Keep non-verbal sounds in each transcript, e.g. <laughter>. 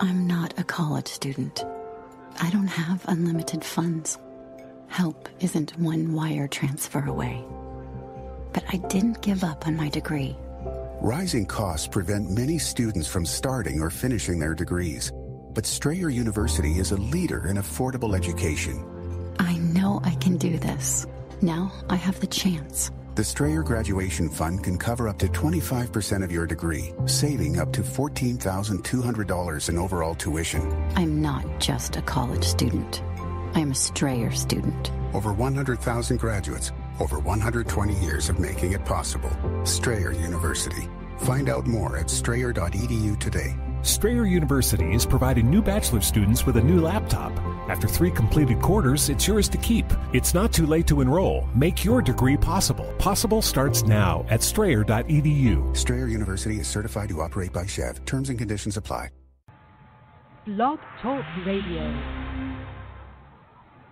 I'm not a college student. I don't have unlimited funds. Help isn't one wire transfer away. But I didn't give up on my degree. Rising costs prevent many students from starting or finishing their degrees. But Strayer University is a leader in affordable education. I know I can do this. Now I have the chance. The Strayer Graduation Fund can cover up to 25% of your degree, saving up to $14,200 in overall tuition. I'm not just a college student. I'm a Strayer student. Over 100,000 graduates, over 120 years of making it possible. Strayer University. Find out more at strayer.edu today. Strayer University is providing new bachelor students with a new laptop. After three completed quarters, it's yours to keep. It's not too late to enroll. Make your degree possible. Possible starts now at strayer.edu. Strayer University is certified to operate by SCHEV. Terms and conditions apply. Blog Talk Radio.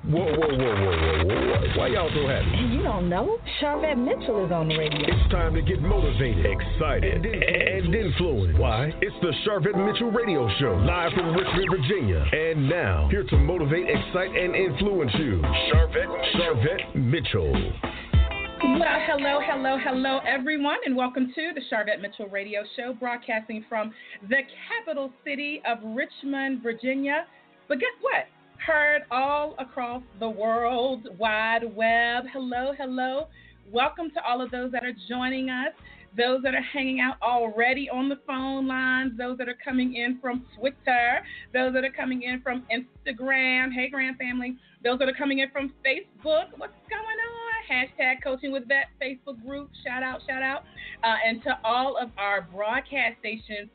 Whoa, whoa, whoa, whoa, whoa, whoa. Why y'all so happy? You don't know? Sharvette Mitchell is on the radio. It's time to get motivated, excited, and influenced. Why? It's the Sharvette Mitchell Radio Show, live from Richmond, Virginia. And now, here to motivate, excite, and influence you, Sharvette, Sharvette Mitchell. Well, hello, hello, hello, everyone, and welcome to the Sharvette Mitchell Radio Show, broadcasting from the capital city of Richmond, Virginia. But guess what? Heard all across the world wide web. Hello, hello. Welcome to all of those that are joining us, those that are hanging out already on the phone lines, those that are coming in from Twitter, those that are coming in from Instagram. Hey, Grand Family. Those that are coming in from Facebook. What's going on? Hashtag Coaching with Vet Facebook group. Shout out, shout out. Uh, and to all of our broadcast stations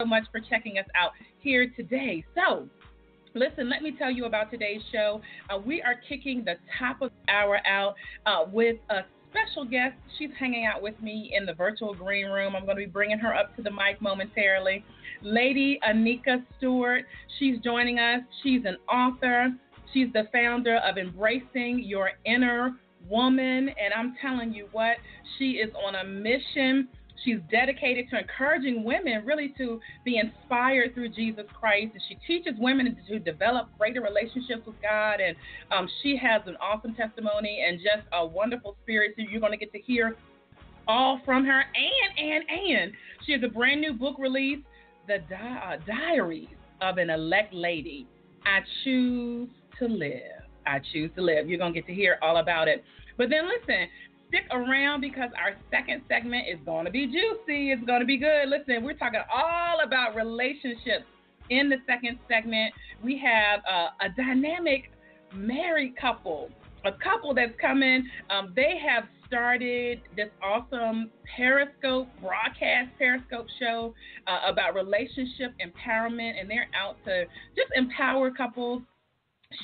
so much for checking us out here today. So, Listen, let me tell you about today's show. Uh, we are kicking the top of the hour out uh, with a special guest. She's hanging out with me in the virtual green room. I'm going to be bringing her up to the mic momentarily. Lady Anika Stewart, she's joining us. She's an author. She's the founder of Embracing Your Inner Woman. And I'm telling you what, she is on a mission She's dedicated to encouraging women really to be inspired through Jesus Christ. And she teaches women to develop greater relationships with God. And um, she has an awesome testimony and just a wonderful spirit. So you're going to get to hear all from her. And, and, and she has a brand new book release, The Di- uh, Diaries of an Elect Lady. I choose to live. I choose to live. You're going to get to hear all about it. But then listen, stick around because our second segment is going to be juicy. It's going to be good. Listen, we're talking all about relationships in the second segment. We have uh, a dynamic married couple, a couple that's coming. Um, they have started this awesome Periscope broadcast Periscope show uh, about relationship empowerment, and they're out to just empower couples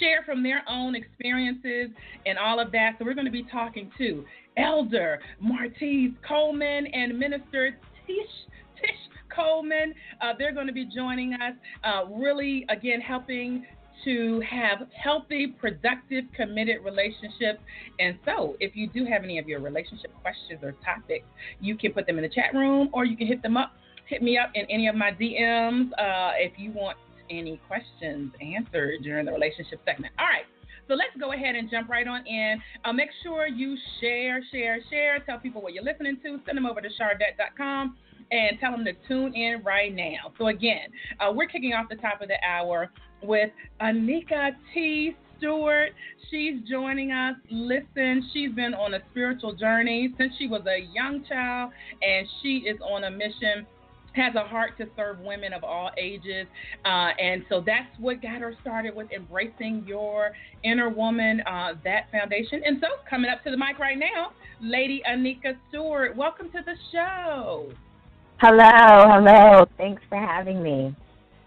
share from their own experiences and all of that. So we're going to be talking to Elder Martise Coleman and Minister Tish Tish Coleman. Uh, they're going to be joining us, uh, really, again, helping to have healthy, productive, committed relationships. And so, if you do have any of your relationship questions or topics, you can put them in the chat room or you can hit them up. Hit me up in any of my DMs uh, if you want any questions answered during the relationship segment. All right. So let's go ahead and jump right on in. Uh, make sure you share, share, share. Tell people what you're listening to. Send them over to sharvette.com and tell them to tune in right now. So, again, uh, we're kicking off the top of the hour with Anika T. Stewart. She's joining us. Listen, she's been on a spiritual journey since she was a young child, and she is on a mission has a heart to serve women of all ages. Uh, and so that's what got her started with embracing your inner woman, uh, that foundation. And so coming up to the mic right now, Lady Anika Stewart, welcome to the show. Hello, hello. Thanks for having me.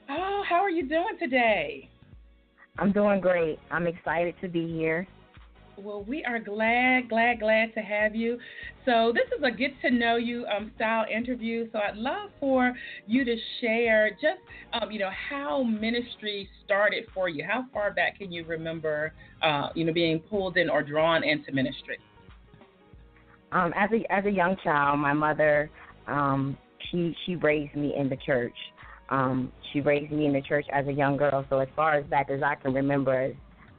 Oh, how are you doing today? I'm doing great. I'm excited to be here. Well, we are glad, glad, glad to have you. So, this is a get to know you um, style interview. So, I'd love for you to share just, um, you know, how ministry started for you. How far back can you remember, uh, you know, being pulled in or drawn into ministry? Um, as a as a young child, my mother, um, she she raised me in the church. Um, she raised me in the church as a young girl. So as far as back as I can remember,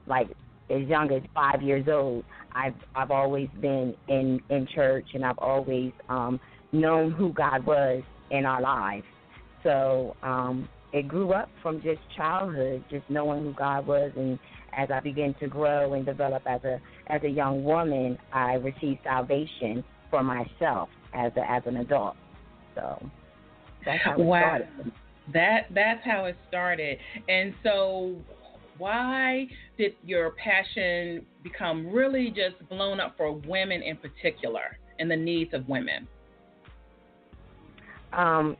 like as young as five years old, I've I've always been in in church, and I've always um, known who God was in our lives. So um, it grew up from just childhood, just knowing who God was, and as I began to grow and develop as a as a young woman, I received salvation for myself as a, as an adult. So that's how it wow. started. That that's how it started. And so why did your passion become really just blown up for women in particular and the needs of women? Um,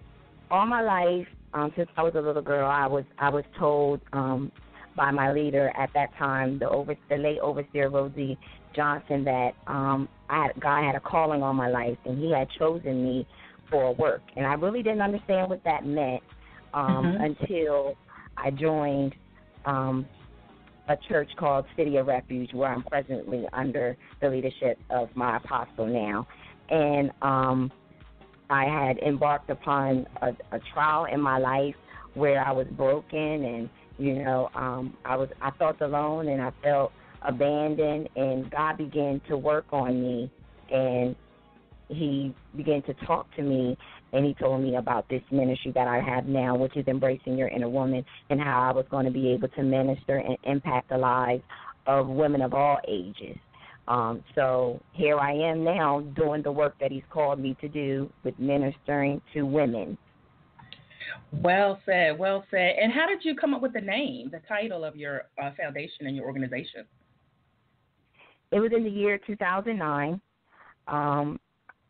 all my life, um, since I was a little girl, I was I was told um, by my leader at that time, the over the late overseer Rosie Johnson, that um, I had, God had a calling on my life, and He had chosen me for work, and I really didn't understand what that meant um, Mhm. until I joined um, a church called City of Refuge, where I'm presently under the leadership of my apostle now, and um, I had embarked upon a, a trial in my life where I was broken and you know um I was I felt alone and I felt abandoned. And God began to work on me and he began to talk to me and he told me about this ministry that I have now, which is embracing your inner woman, and how I was going to be able to minister and impact the lives of women of all ages. Um, so here I am now doing the work that he's called me to do with ministering to women. Well said, well said. And how did you come up with the name, the title of your uh, foundation and your organization? It was in the year 2009. Um,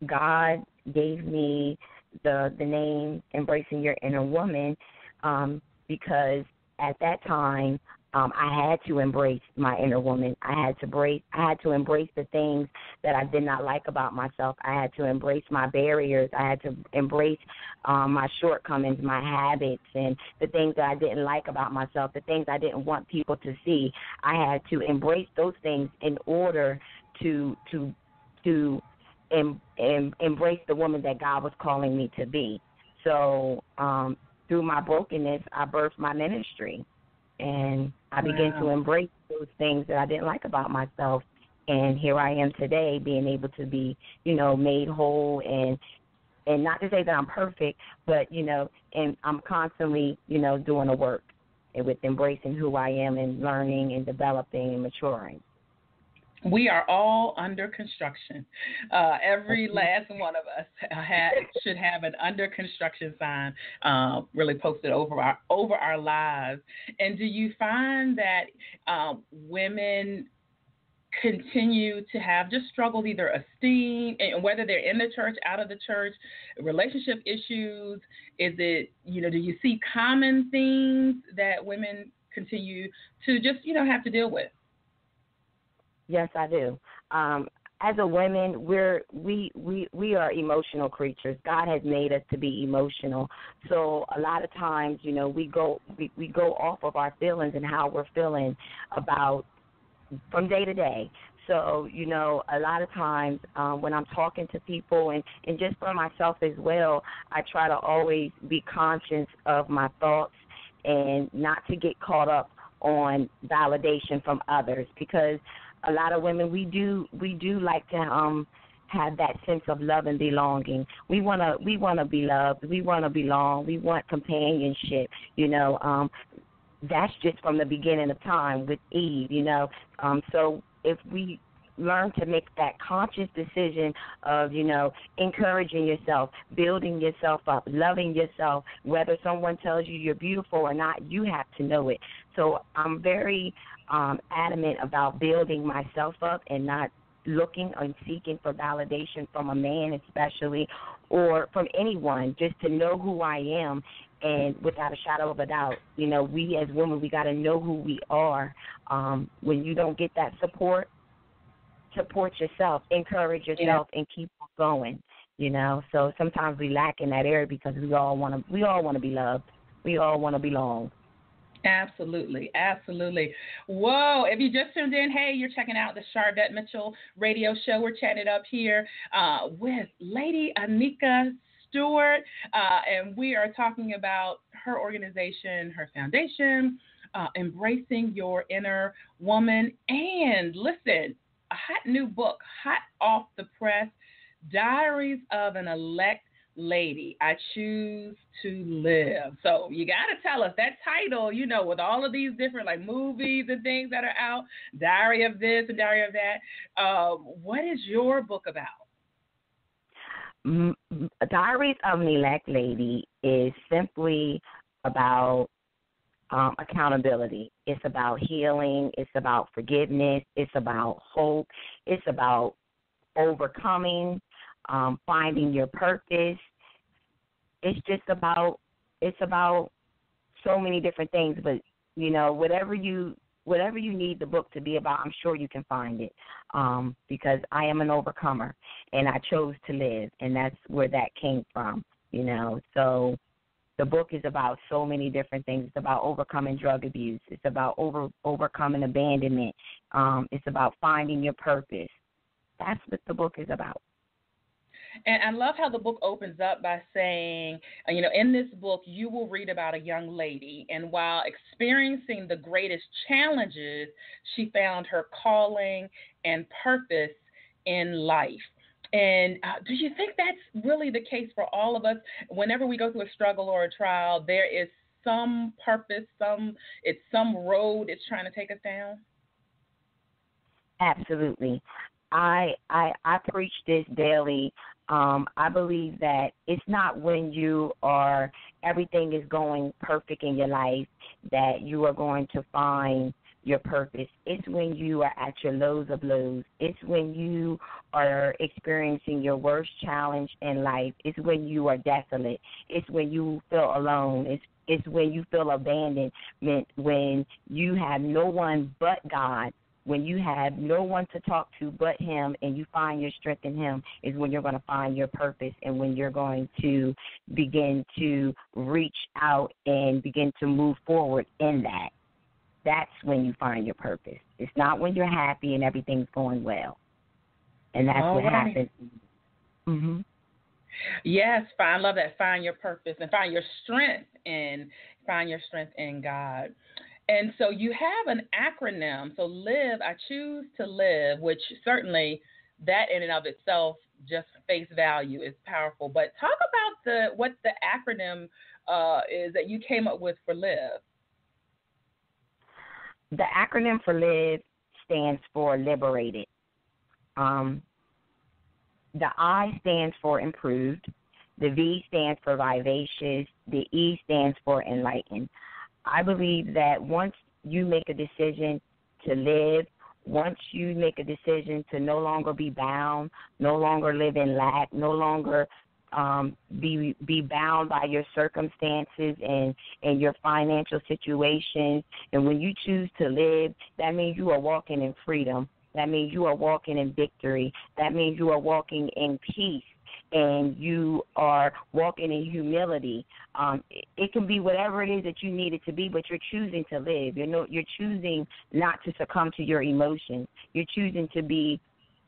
God gave me the the name Embracing Your Inner Woman um, because at that time um, I had to embrace my inner woman. I had to embrace I had to embrace the things that I did not like about myself. I had to embrace my barriers. I had to embrace um, my shortcomings, my habits, and the things that I didn't like about myself, the things I didn't want people to see. I had to embrace those things in order to to to em, em, embrace the woman that God was calling me to be. So um, through my brokenness, I birthed my ministry, and I began to embrace those things that I didn't like about myself. And here I am today, being able to be, you know, made whole and and not to say that I'm perfect, but you know, and I'm constantly, you know, doing the work and with embracing who I am and learning and developing and maturing. We are all under construction. Uh, every last one of us ha should have an under construction sign uh, really posted over our over our lives. And do you find that um, women continue to have just struggled either esteem and whether they're in the church, out of the church, relationship issues? Is it you know do you see common themes that women continue to just you know have to deal with? Yes, I do. Um, as a woman, we're we we we are emotional creatures. God has made us to be emotional. So a lot of times, you know, we go we, we go off of our feelings and how we're feeling about from day to day. So, you know, a lot of times um, when I'm talking to people and, and just for myself as well, I try to always be conscious of my thoughts and not to get caught up on validation from others because a lot of women we do we do like to um have that sense of love and belonging. We wanna we wanna be loved, we wanna belong, we want companionship, you know, um that's just from the beginning of time with Eve, you know. Um, so if we learn to make that conscious decision of, you know, encouraging yourself, building yourself up, loving yourself, whether someone tells you you're beautiful or not, you have to know it. So I'm very um, adamant about building myself up and not looking and seeking for validation from a man especially or from anyone just to know who I am. And without a shadow of a doubt you know we as women we got to know who we are. Um when you don't get that support support yourself encourage yourself and keep going you know. So sometimes we lack in that area because we all want to we all want to be loved. We all want to belong Absolutely, absolutely. Whoa! If you just tuned in, hey, you're checking out the Sharvette Mitchell Radio Show. We're chatting up here uh, with Lady Anika Stewart, uh, and we are talking about her organization, her foundation, uh, Embracing Your Inner Woman. And listen, a hot new book, hot off the press Diaries of an Elect Lady. I choose to live. So you got to tell us that title, you know, with all of these different like movies and things that are out, Diary of this and Diary of that. Uh, what is your book about? Diaries of an Elect Lady is simply about um, accountability. It's about healing. It's about forgiveness. It's about hope. It's about overcoming, um, finding your purpose. It's just about it's about so many different things. But you know, whatever you whatever you need the book to be about, I'm sure you can find it. Um, because I am an overcomer and I chose to live and that's where that came from, you know. So the book is about so many different things. It's about overcoming drug abuse. It's about over overcoming abandonment. Um, it's about finding your purpose. That's what the book is about. And I love how the book opens up by saying, uh, you know, in this book, you will read about a young lady, and while experiencing the greatest challenges, she found her calling and purpose in life. And uh, do you think that's really the case for all of us? Whenever we go through a struggle or a trial, there is some purpose, some it's some road it's trying to take us down. Absolutely. I I I preach this daily. Um, I believe that it's not when you are everything is going perfect in your life that you are going to find your purpose. It's when you are at your lows of lows. It's when you are experiencing your worst challenge in life. It's when you are desolate. It's when you feel alone. It's it's when you feel abandonment, when you have no one but God when you have no one to talk to but him and you find your strength in him is when you're going to find your purpose and when you're going to begin to reach out and begin to move forward in that that's when you find your purpose. It's not when you're happy and everything's going well. And that's All what right. happens. Mhm. Yes, I love that. Find your purpose and find your strength and find your strength in God. And so you have an acronym. So live, I choose to live, which certainly that in and of itself just face value is powerful. But talk about the what the acronym uh, is that you came up with for live. The acronym for LIVE stands for liberated. Um, the I stands for improved. The V stands for vivacious. The E stands for enlightened. I believe that once you make a decision to live, once you make a decision to no longer be bound, no longer live in lack, no longer um, be be bound by your circumstances and and your financial situations. And when you choose to live, that means you are walking in freedom. That means you are walking in victory. That means you are walking in peace and you are walking in humility. Um, it, it can be whatever it is that you need it to be, but you're choosing to live. You're no, you're choosing not to succumb to your emotions. You're choosing to be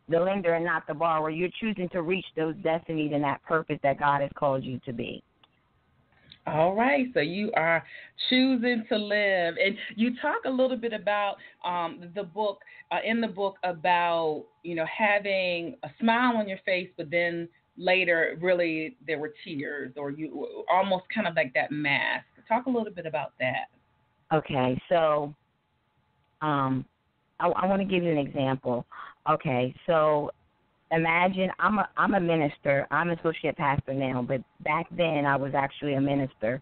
the lender and not the borrower. You're choosing to reach those destinies and that purpose that God has called you to be. All right, so you are choosing to live, and you talk a little bit about um, the book uh, in the book about you know having a smile on your face, but then later really there were tears, or you almost kind of like that mask. Talk a little bit about that. Okay, so um, I, I want to give you an example. Okay, so imagine I'm a I'm a minister. I'm associate pastor now, but back then I was actually a minister,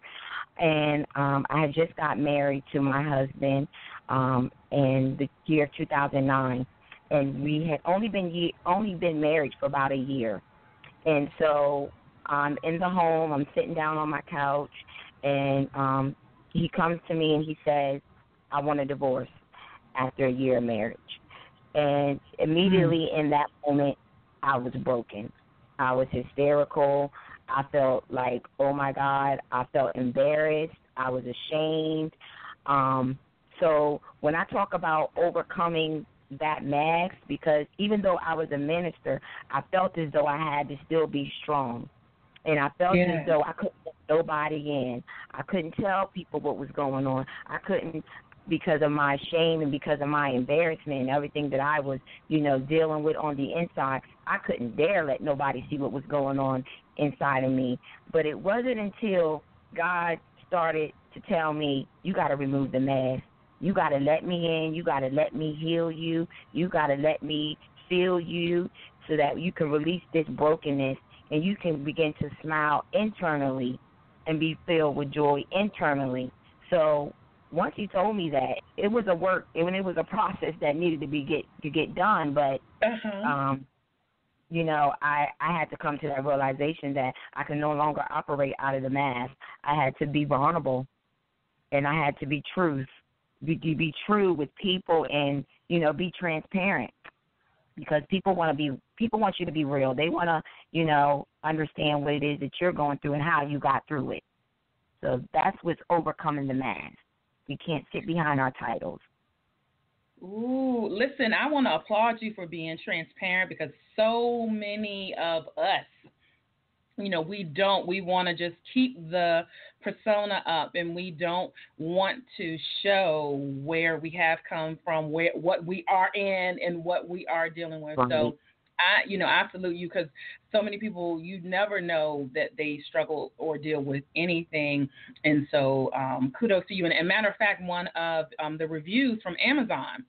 and um, I had just got married to my husband um, in the year 2009, and we had only been ye- only been married for about a year, and so I'm in the home. I'm sitting down on my couch, and um, he comes to me and he says, "I want a divorce." After a year of marriage, and immediately in that moment, I was broken. I was hysterical. I felt like, oh my God, I felt embarrassed. I was ashamed. Um, so when I talk about overcoming that mask, because even though I was a minister, I felt as though I had to still be strong. and I felt Yeah. as though I couldn't let nobody in. I couldn't tell people what was going on. I couldn't because of my shame and because of my embarrassment and everything that I was, you know, dealing with on the inside. I couldn't dare let nobody see what was going on inside of me. But it wasn't until God started to tell me, you got to remove the mask. You got to let me in. You got to let me heal you. You got to let me feel you so that you can release this brokenness and you can begin to smile internally and be filled with joy internally. So once he told me that, it was a work and it was a process that needed to be get to get done, but Uh-huh. um you know, I I had to come to that realization that I could no longer operate out of the mask. I had to be vulnerable and I had to be truth. Be, be true with people and, you know, be transparent because people want to be people want you to be real. They want to, you know, understand what it is that you're going through and how you got through it. So that's what's overcoming the mask. We can't sit behind our titles. Ooh, listen, I want to applaud you for being transparent because so many of us, you know, we don't, we want to just keep the persona up and we don't want to show where we have come from, where, what we are in and what we are dealing with. So, I, you know, I salute you because so many people you never know that they struggle or deal with anything, and so um, kudos to you. And, and matter of fact, one of um, the reviews from Amazon.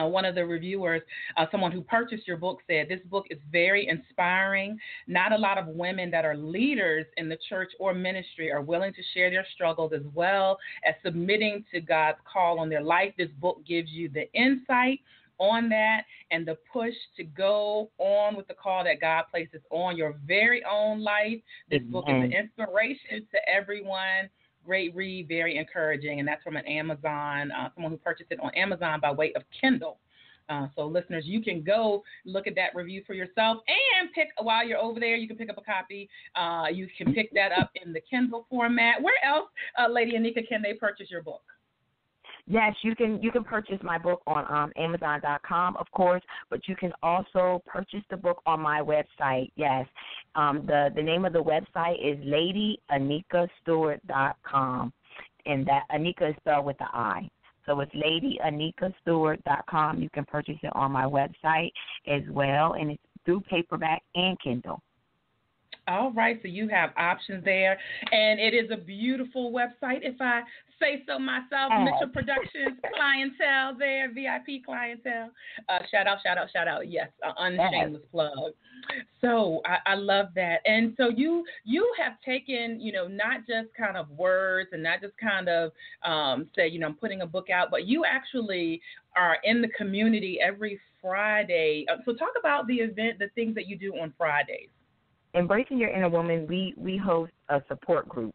Uh, one of the reviewers, uh, someone who purchased your book, said this book is very inspiring. Not a lot of women that are leaders in the church or ministry are willing to share their struggles as well as submitting to God's call on their life. This book gives you the insight on that and the push to go on with the call that God places on your very own life. This book is an inspiration to everyone. Great read, very encouraging, and that's from an Amazon, uh, someone who purchased it on Amazon by way of Kindle. Uh, so, listeners, you can go look at that review for yourself and pick while you're over there. You can pick up a copy. Uh, you can pick that up in the Kindle format. Where else, uh, Lady Anika, can they purchase your book? Yes, you can you can purchase my book on um, Amazon.com, of course, but you can also purchase the book on my website. Yes, um, the the name of the website is LadyAnikaStewart.com, and that Anika is spelled with the I. So it's LadyAnikaStewart.com. You can purchase it on my website as well, and it's through paperback and Kindle. All right, so you have options there, and it is a beautiful website. If I say so myself, Oh. Mitchell Productions <laughs> clientele there, VIP clientele. Uh, shout out, shout out, shout out. Yes, uh, unshameless plug. So I, I love that, and so you you have taken you know not just kind of words and not just kind of um, say you know I'm putting a book out, but you actually are in the community every Friday. Uh, so talk about the event, the things that you do on Fridays. Embracing Your Inner Woman, we we host a support group.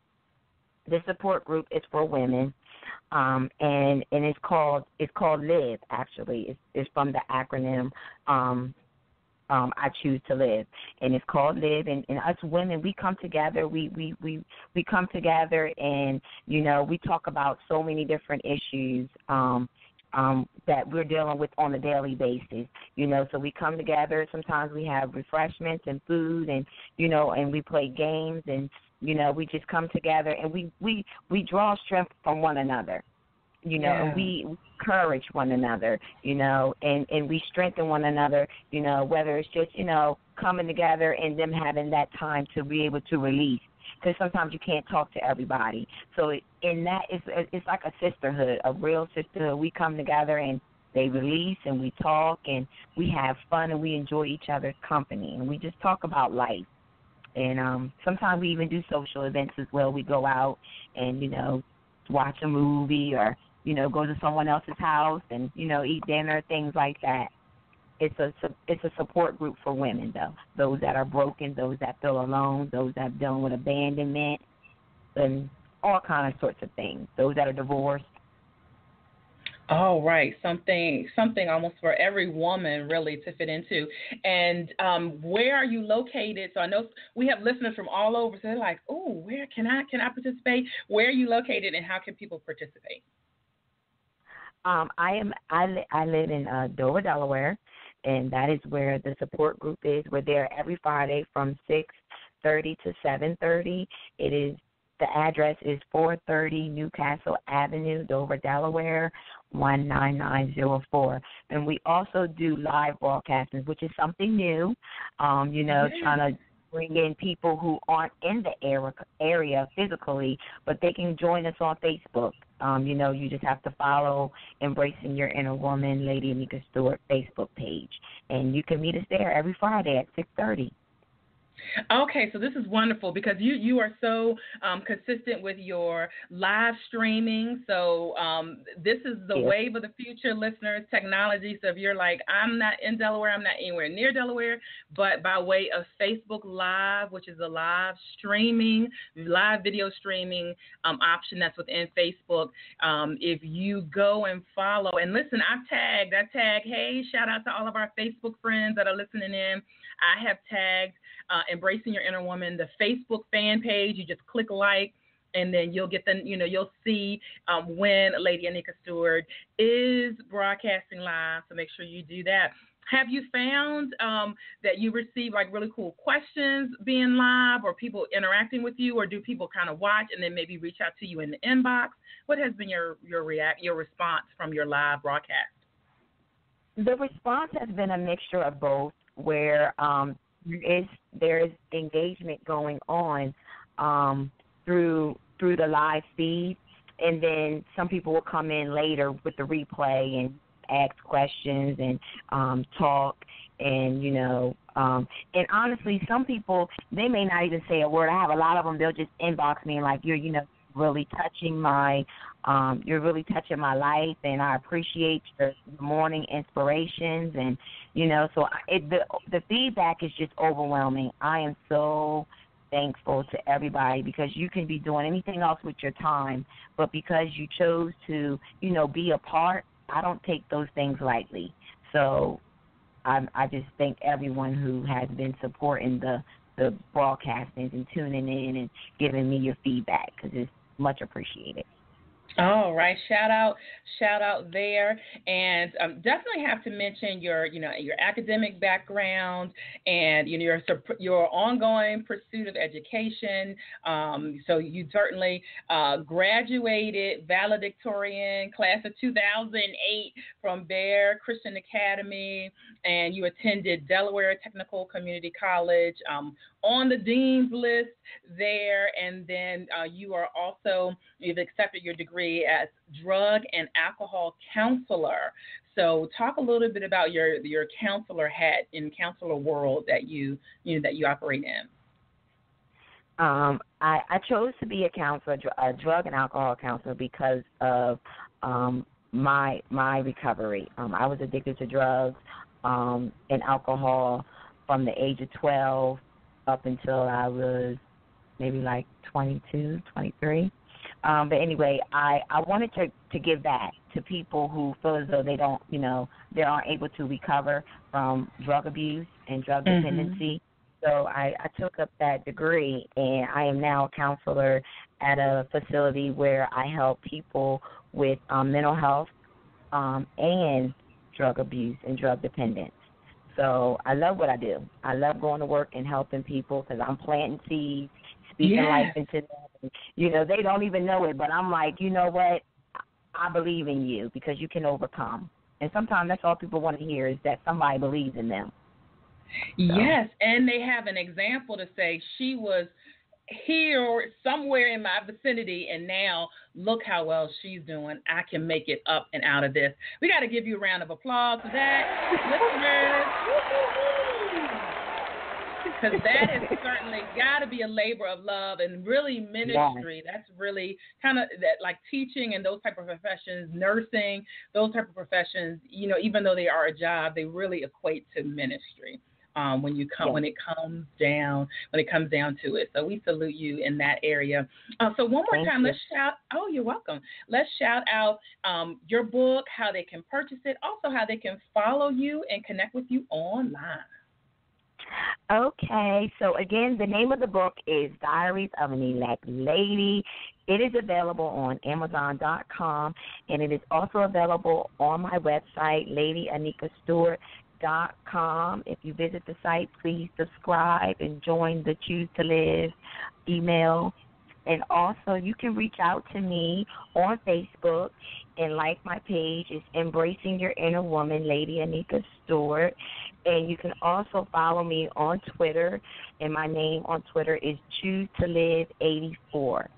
This support group is for women, um, and and it's called it's called Live. Actually, it's, it's from the acronym um, um, I choose to live, and it's called Live. And, and us women, we come together. We we we we come together, and you know we talk about so many different issues. Um, um, that we're dealing with on a daily basis. You know, so we come together. Sometimes we have refreshments and food, and you know, and we play games, and you know, we just come together and we we we draw strength from one another. You know, Yeah. and we encourage one another. You know, and and we strengthen one another. You know, whether it's just you know coming together and them having that time to be able to release because sometimes you can't talk to everybody. So it, in that, it's it's like a sisterhood, a real sisterhood. We come together and they release and we talk and we have fun and we enjoy each other's company and we just talk about life. And um sometimes we even do social events as well. We go out and you know watch a movie or you know go to someone else's house and you know eat dinner, things like that it's a it's a support group for women though. Those that are broken, those that feel alone, those that have dealing with abandonment, and all kind of sorts of things. Those that are divorced. Oh, right. Something something almost for every woman really to fit into. And um, where are you located? So I know we have listeners from all over. So they're like, oh, where can I can I participate? Where are you located, and how can people participate? Um, I am I li- I live in uh, Dover, Delaware, and that is where the support group is. We're there every Friday from 6:30 to 7:30. It is the address is 430 Newcastle Avenue, Dover, Delaware, 19904. And we also do live broadcasting, which is something new. Um, you know, yeah. trying to bring in people who aren't in the area, area physically, but they can join us on Facebook. Um, you know, you just have to follow Embracing Your Inner Woman, Lady Anika Stewart Facebook page, and you can meet us there every Friday at 6:30. Okay, so this is wonderful because you you are so um, consistent with your live streaming. So um, this is the yes. wave of the future, listeners. Technology. So if you're like, I'm not in Delaware, I'm not anywhere near Delaware, but by way of Facebook Live, which is a live streaming, live video streaming um, option that's within Facebook. Um, if you go and follow and listen, I've tagged, I tag, hey, shout out to all of our Facebook friends that are listening in. I have tagged uh, Embracing Your Inner Woman, the Facebook fan page. You just click like, and then you'll get the, you know, you'll see um, when Lady Anika Stewart is broadcasting live. So make sure you do that. Have you found um, that you receive like really cool questions being live, or people interacting with you, or do people kind of watch and then maybe reach out to you in the inbox? What has been your your react your response from your live broadcast? The response has been a mixture of both, where um, there is there is engagement going on um, through through the live feed, and then some people will come in later with the replay and ask questions and um, talk and you know um and honestly some people they may not even say a word. I have a lot of them they'll just inbox me and like you're you know really touching my um you're really touching my life and I appreciate your morning inspirations and you know so it the the feedback is just overwhelming. I am so thankful to everybody because you can be doing anything else with your time, but because you chose to, you know, be a part, I don't take those things lightly. So I I just thank everyone who has been supporting the the broadcastings and tuning in and giving me your feedback because it's much appreciated. All right, shout out, shout out there, and um, definitely have to mention your, you know, your academic background and you know your your ongoing pursuit of education. Um, so you certainly uh, graduated valedictorian class of 2008 from Bear Christian Academy, and you attended Delaware Technical Community College. Um, on the dean's list there, and then uh, you are also you've accepted your degree as drug and alcohol counselor. So, talk a little bit about your your counselor hat in counselor world that you you know that you operate in. Um, I, I chose to be a counselor, a drug and alcohol counselor, because of um, my my recovery. Um, I was addicted to drugs um, and alcohol from the age of 12 up until I was maybe like 22, 23. Um, but anyway, I I wanted to to give back to people who feel as though they don't, you know, they aren't able to recover from drug abuse and drug mm-hmm. dependency. So I, I took up that degree, and I am now a counselor at a facility where I help people with um, mental health um, and drug abuse and drug dependence. So I love what I do. I love going to work and helping people because I'm planting seeds, speaking yeah. life into them. You know, they don't even know it, but I'm like, you know what? I believe in you because you can overcome. And sometimes that's all people want to hear is that somebody believes in them. So. Yes, and they have an example to say she was here somewhere in my vicinity, and now look how well she's doing. I can make it up and out of this. We got to give you a round of applause for that, listeners. Because that has <laughs> certainly got to be a labor of love and really ministry. That's really kind of that like teaching and those type of professions, nursing, those type of professions. You know, even though they are a job, they really equate to ministry um, when you come when it comes down when it comes down to it. So we salute you in that area. Uh, so one more Thank time, you. let's shout. Oh, you're welcome. Let's shout out um, your book, how they can purchase it, also how they can follow you and connect with you online. Okay, so again, the name of the book is Diaries of an Elect Lady. It is available on Amazon.com, and it is also available on my website, Lady Anika Stewart. If you visit the site, please subscribe and join the Choose to Live email. And also, you can reach out to me on Facebook and like my page. It's Embracing Your Inner Woman, Lady Anika Stewart. And you can also follow me on Twitter. And my name on Twitter is Choose to Live 84.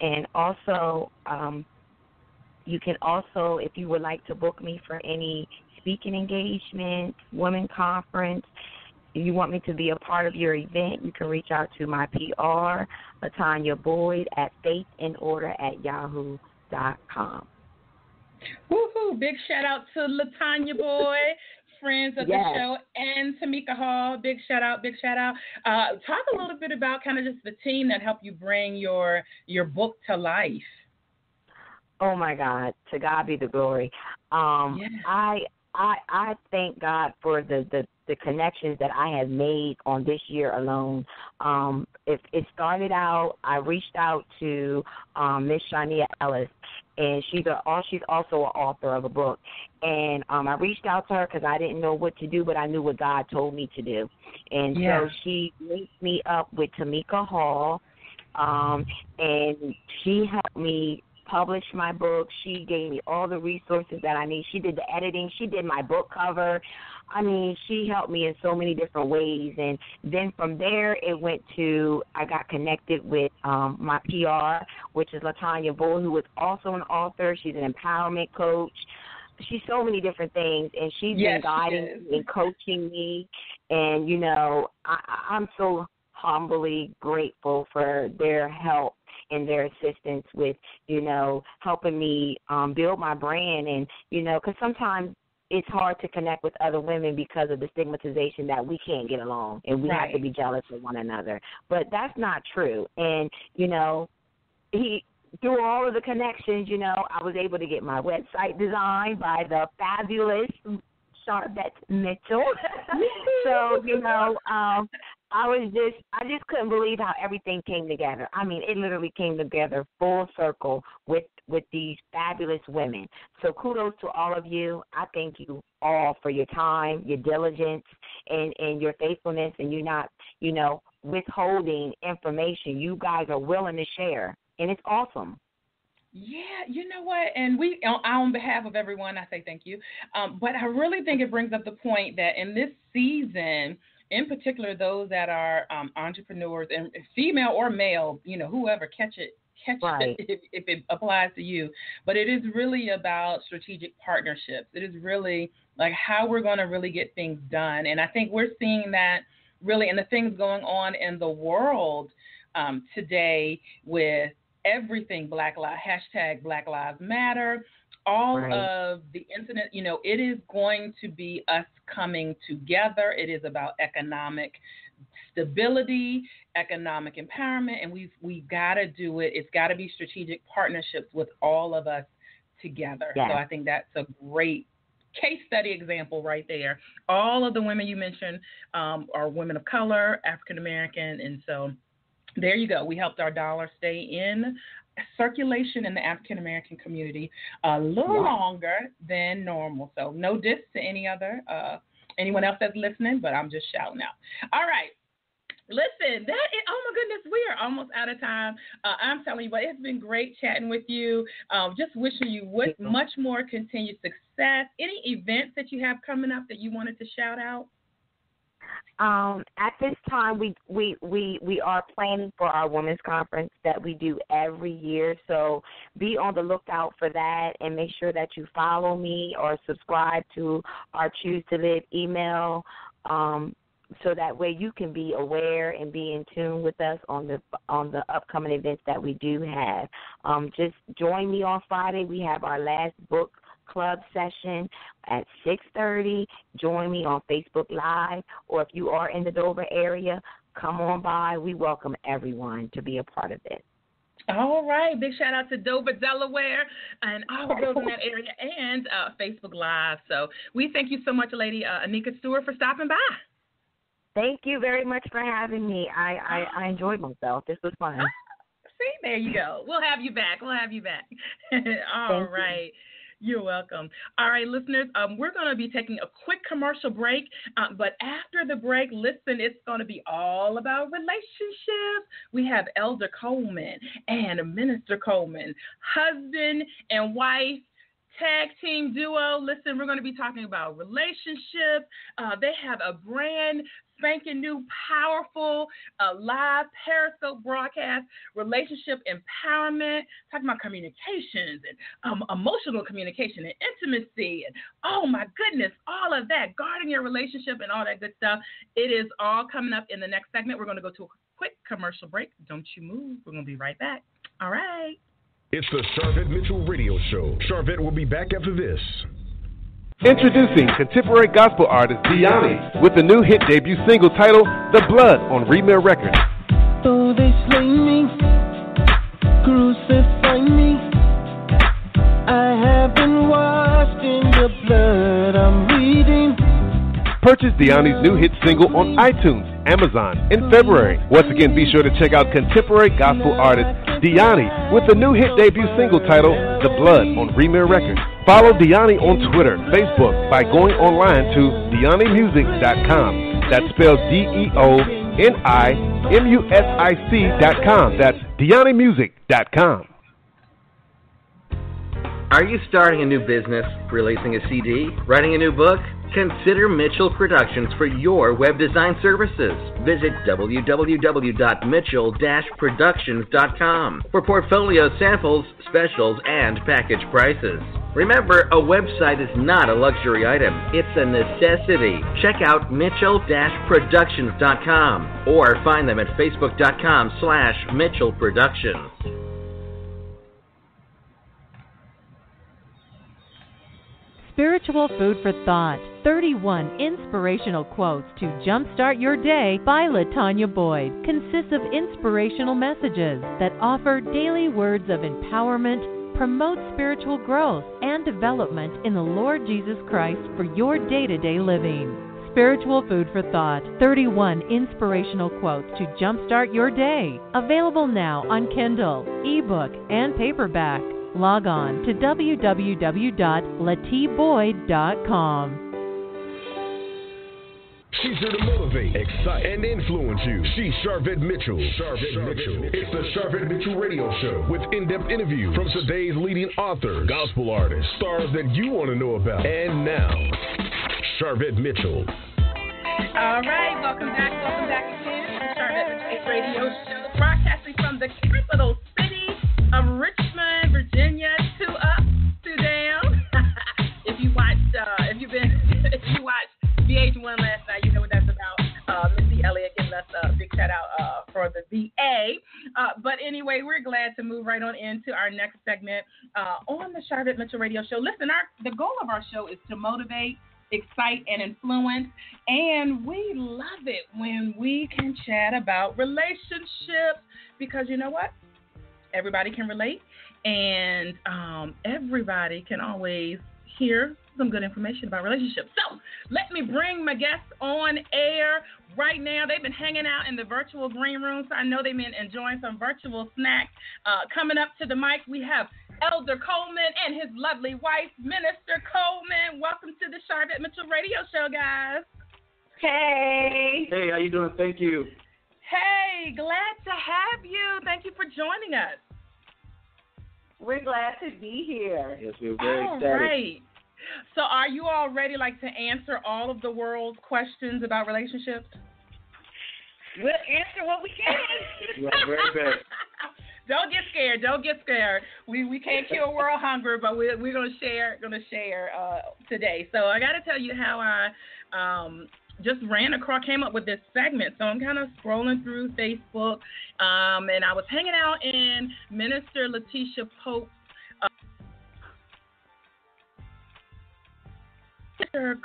And also, um, you can also, if you would like to book me for any speaking engagement, women conference, if you want me to be a part of your event, you can reach out to my PR, Latanya Boyd, at faithinorder at yahoo.com. Woohoo! Big shout out to Latanya Boyd. friends of yes. the show, and Tamika Hall. Big shout out, big shout out. Uh, talk a little bit about kind of just the team that helped you bring your your book to life. Oh my God, to God be the glory. Um, yes. I I I thank God for the the the connections that I have made on this year alone. Um, it, it started out. I reached out to um, Miss Shania Ellis, and she's a, she's also an author of a book. And um, I reached out to her because I didn't know what to do, but I knew what God told me to do. And yeah. so she linked me up with Tamika Hall, um, and she helped me publish my book. She gave me all the resources that I need. She did the editing. She did my book cover. I mean, she helped me in so many different ways. And then from there, it went to I got connected with um, my PR, which is Latanya Bull, who is also an author. She's an empowerment coach. She's so many different things, and she's yes, been guiding and coaching me. And you know, I, I'm so humbly grateful for their help and their assistance with you know helping me um build my brand and you know because sometimes it's hard to connect with other women because of the stigmatization that we can't get along and we right. have to be jealous of one another. But that's not true. And, you know, he through all of the connections, you know, I was able to get my website designed by the fabulous Charlotte Mitchell. <laughs> so, you know, um I was just I just couldn't believe how everything came together. I mean, it literally came together full circle with with these fabulous women. So kudos to all of you. I thank you all for your time, your diligence, and and your faithfulness, and you're not, you know, withholding information. You guys are willing to share, and it's awesome. Yeah, you know what? And we, on, on behalf of everyone, I say thank you. Um, but I really think it brings up the point that in this season, in particular, those that are um, entrepreneurs and female or male, you know, whoever catch it, catch right. it <laughs> if, if it applies to you. But it is really about strategic partnerships. It is really like how we're going to really get things done. And I think we're seeing that really in the things going on in the world um, today with everything Black Lives hashtag Black Lives Matter, all right. of the incident. You know, it is going to be us coming together. It is about economic stability, economic empowerment, and we've we've got to do it. It's got to be strategic partnerships with all of us together. So I think that's a great case study example right there. All of the women you mentioned um, are women of color, African American, and so there you go. We helped our dollar stay in circulation in the African American community a little longer than normal. So no diss to any other uh, anyone else that's listening, but I'm just shouting out. All right. Listen, that is, oh my goodness, we are almost out of time. Uh, I'm telling you, but it's been great chatting with you. Um, just wishing you much more continued success. Any events that you have coming up that you wanted to shout out? Um, at this time, we, we, we, we are planning for our women's conference that we do every year. So be on the lookout for that and make sure that you follow me or subscribe to our Choose to Live email. Um, so that way you can be aware and be in tune with us on the on the upcoming events that we do have. Um, just join me on Friday. We have our last book club session at 6:30. Join me on Facebook Live, or if you are in the Dover area, come on by. We welcome everyone to be a part of it. All right. Big shout out to Dover, Delaware, and all the girls in that area, and uh, Facebook Live. So we thank you so much, Lady uh, Anika Stewart, for stopping by. Thank you very much for having me. I, I, I enjoyed myself. This was fun. <laughs> See, there you go. We'll have you back. We'll have you back. <laughs> all Thank right. You. You're welcome. All right, listeners, um, we're going to be taking a quick commercial break. Uh, but after the break, listen, it's going to be all about relationships. We have Elder Coleman and Minister Coleman, husband and wife tag team duo. Listen, we're going to be talking about relationships. Uh, they have a brand spanking new, powerful uh, live Periscope broadcast, relationship empowerment, talking about communications and um, emotional communication and intimacy. And oh my goodness, all of that, guarding your relationship and all that good stuff. It is all coming up in the next segment. We're going to go to a quick commercial break. Don't you move. We're going to be right back. All right. It's the Sharvette Mitchell Radio Show. Sharvette will be back after this. Introducing contemporary gospel artist Deoni with the new hit debut single titled The Blood on Remir Records. Though they slay me, crucify me, I have been washed in the blood I'm reading. Purchase Deoni's new hit single on iTunes, Amazon in February. Once again, be sure to check out contemporary gospel artist Deoni with the new hit debut single titled The Blood on Remir Records. Follow Deoni on Twitter, Facebook by going online to DeoniMusic.com. That's spelled D E O N I M U S I C.com. That's DeoniMusic.com. Are you starting a new business, releasing a CD, writing a new book? Consider Mitchell Productions for your web design services. Visit www.mitchell-productions.com for portfolio samples, specials, and package prices. Remember, a website is not a luxury item, it's a necessity. Check out mitchell-productions.com or find them at facebook.com slash Mitchell Productions. Spiritual Food for Thought 31 Inspirational Quotes to Jumpstart Your Day by Latanya Boyd consists of inspirational messages that offer daily words of empowerment, promote spiritual growth and development in the Lord Jesus Christ for your day to day living. Spiritual Food for Thought 31 Inspirational Quotes to Jumpstart Your Day. Available now on Kindle, ebook, and paperback log on to www.latiboyd.com. She's here to motivate, excite, and influence you. She's Sharvette Mitchell. Sharvette, Mitchell. It's the Sharvette Mitchell Radio Show with in-depth interviews from today's leading authors, gospel artists, stars that you want to know about. And now, Sharvette Mitchell. All right, welcome back, welcome back again to the Sharvette Mitchell Radio Show, broadcasting from the capital city of Richmond, Virginia, two up, two down. if you watched, uh, if you've been, <laughs> if you watched VH1 last night, you know what that's about. Uh, Missy Elliott giving us a big shout out uh, for the VA. Uh, but anyway, we're glad to move right on into our next segment uh, on the Sharvette Mitchell Radio Show. Listen, our the goal of our show is to motivate, excite, and influence, and we love it when we can chat about relationships because you know what? Everybody can relate, and um, everybody can always hear some good information about relationships. So let me bring my guests on air right now. They've been hanging out in the virtual green room, so I know they've been enjoying some virtual snacks. Uh, coming up to the mic, we have Elder Coleman and his lovely wife, Minister Coleman. Welcome to the Sharvette Mitchell Radio Show, guys. Hey. Hey, how you doing? Thank you. Hey, glad to have you. Thank you for joining us. We're glad to be here. Yes, we're very All excited. right. So, are you all ready, like, to answer all of the world's questions about relationships? We'll answer what we can. <laughs> You are very bad. <laughs> Don't get scared. Don't get scared. We we can't <laughs> cure world hunger, but we we're gonna share gonna share uh, today. So I got to tell you how I um, just ran across came up with this segment. So I'm kind of scrolling through Facebook, um, and I was hanging out in Minister Letitia Pope. Uh.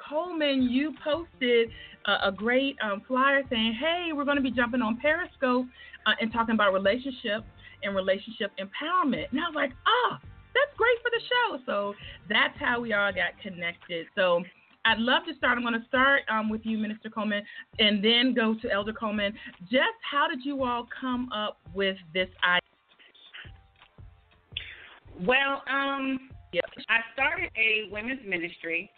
Coleman, you posted a, a great um, flyer saying, "Hey, we're going to be jumping on Periscope uh, and talking about relationships and relationship empowerment." And I was like, "Oh, that's great for the show." So that's how we all got connected. So I'd love to start. I'm going to start um, with you, Minister Coleman, and then go to Elder Coleman. Just how did you all come up with this idea? Well, um, Yep. I started a women's ministry,